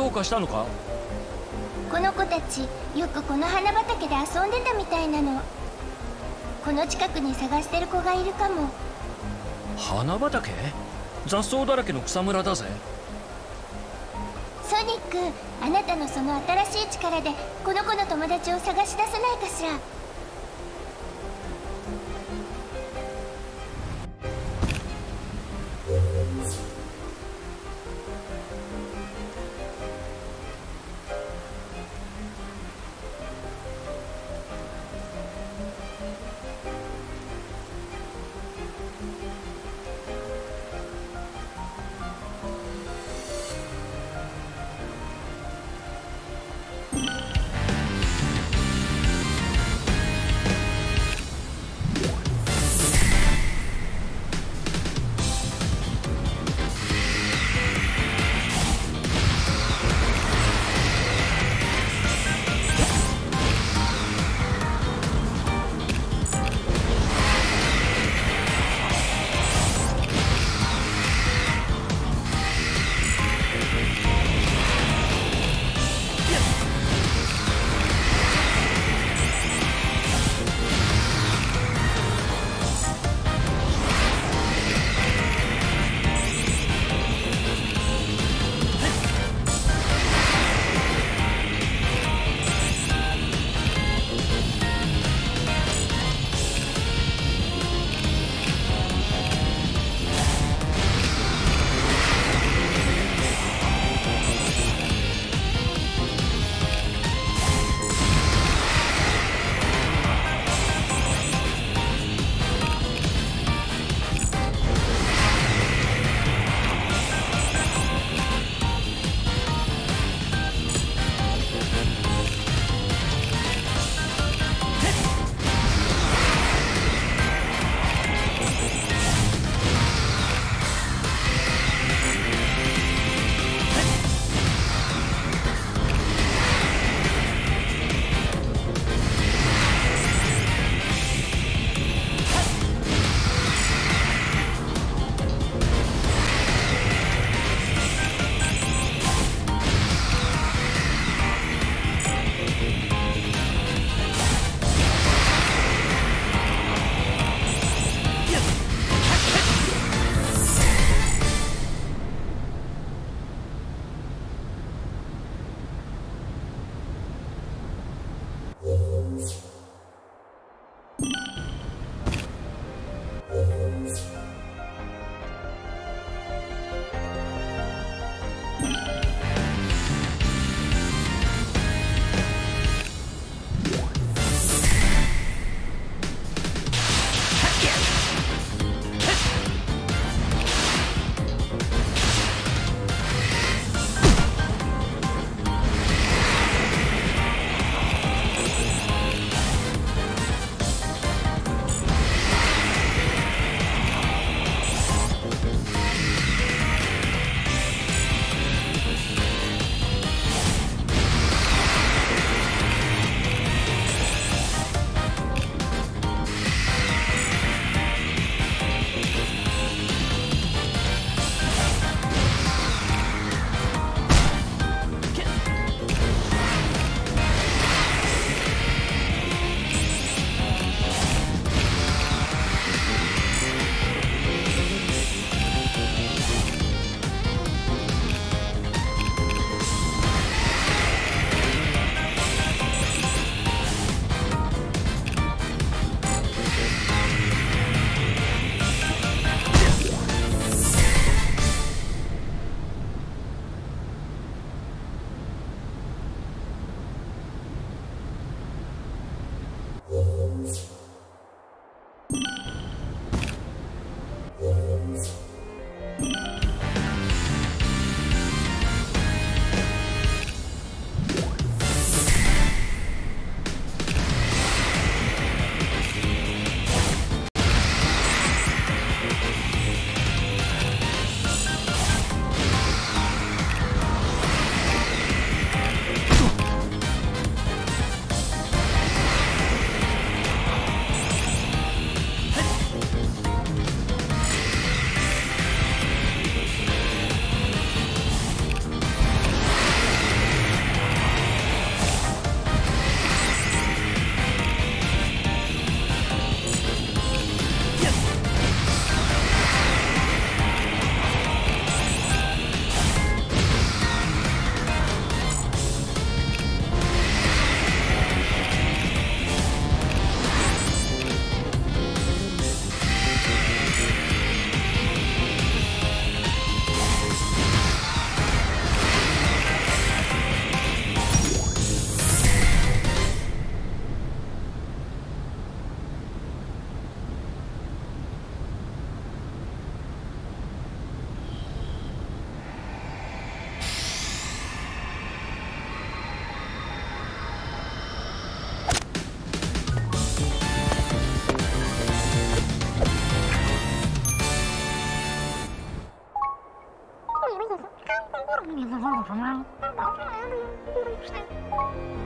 どうかしたのか？この子たちよくこの花畑で遊んでたみたいなの。この近くに探してる子がいるかも。花畑？雑草だらけの草むらだぜ。ソニックあなたのその新しい力でこの子の友達を探し出せないかしら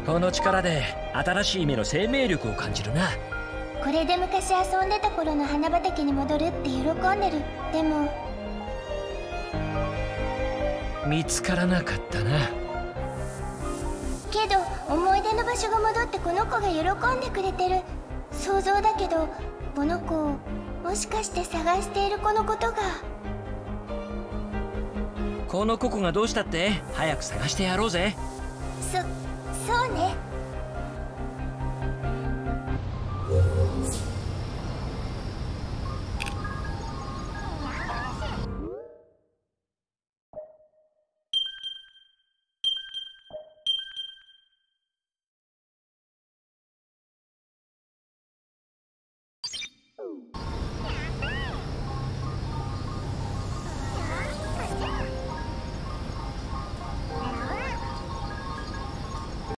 この力で新しい目の生命力を感じるな。これで昔遊んでた頃の花畑に戻るって喜んでる。でも。見つからなかったな。けど思い出の場所が戻ってこの子が喜んでくれてる。想像だけどこの子をもしかして探している子のことがこのココがどうしたって早く探してやろうぜ。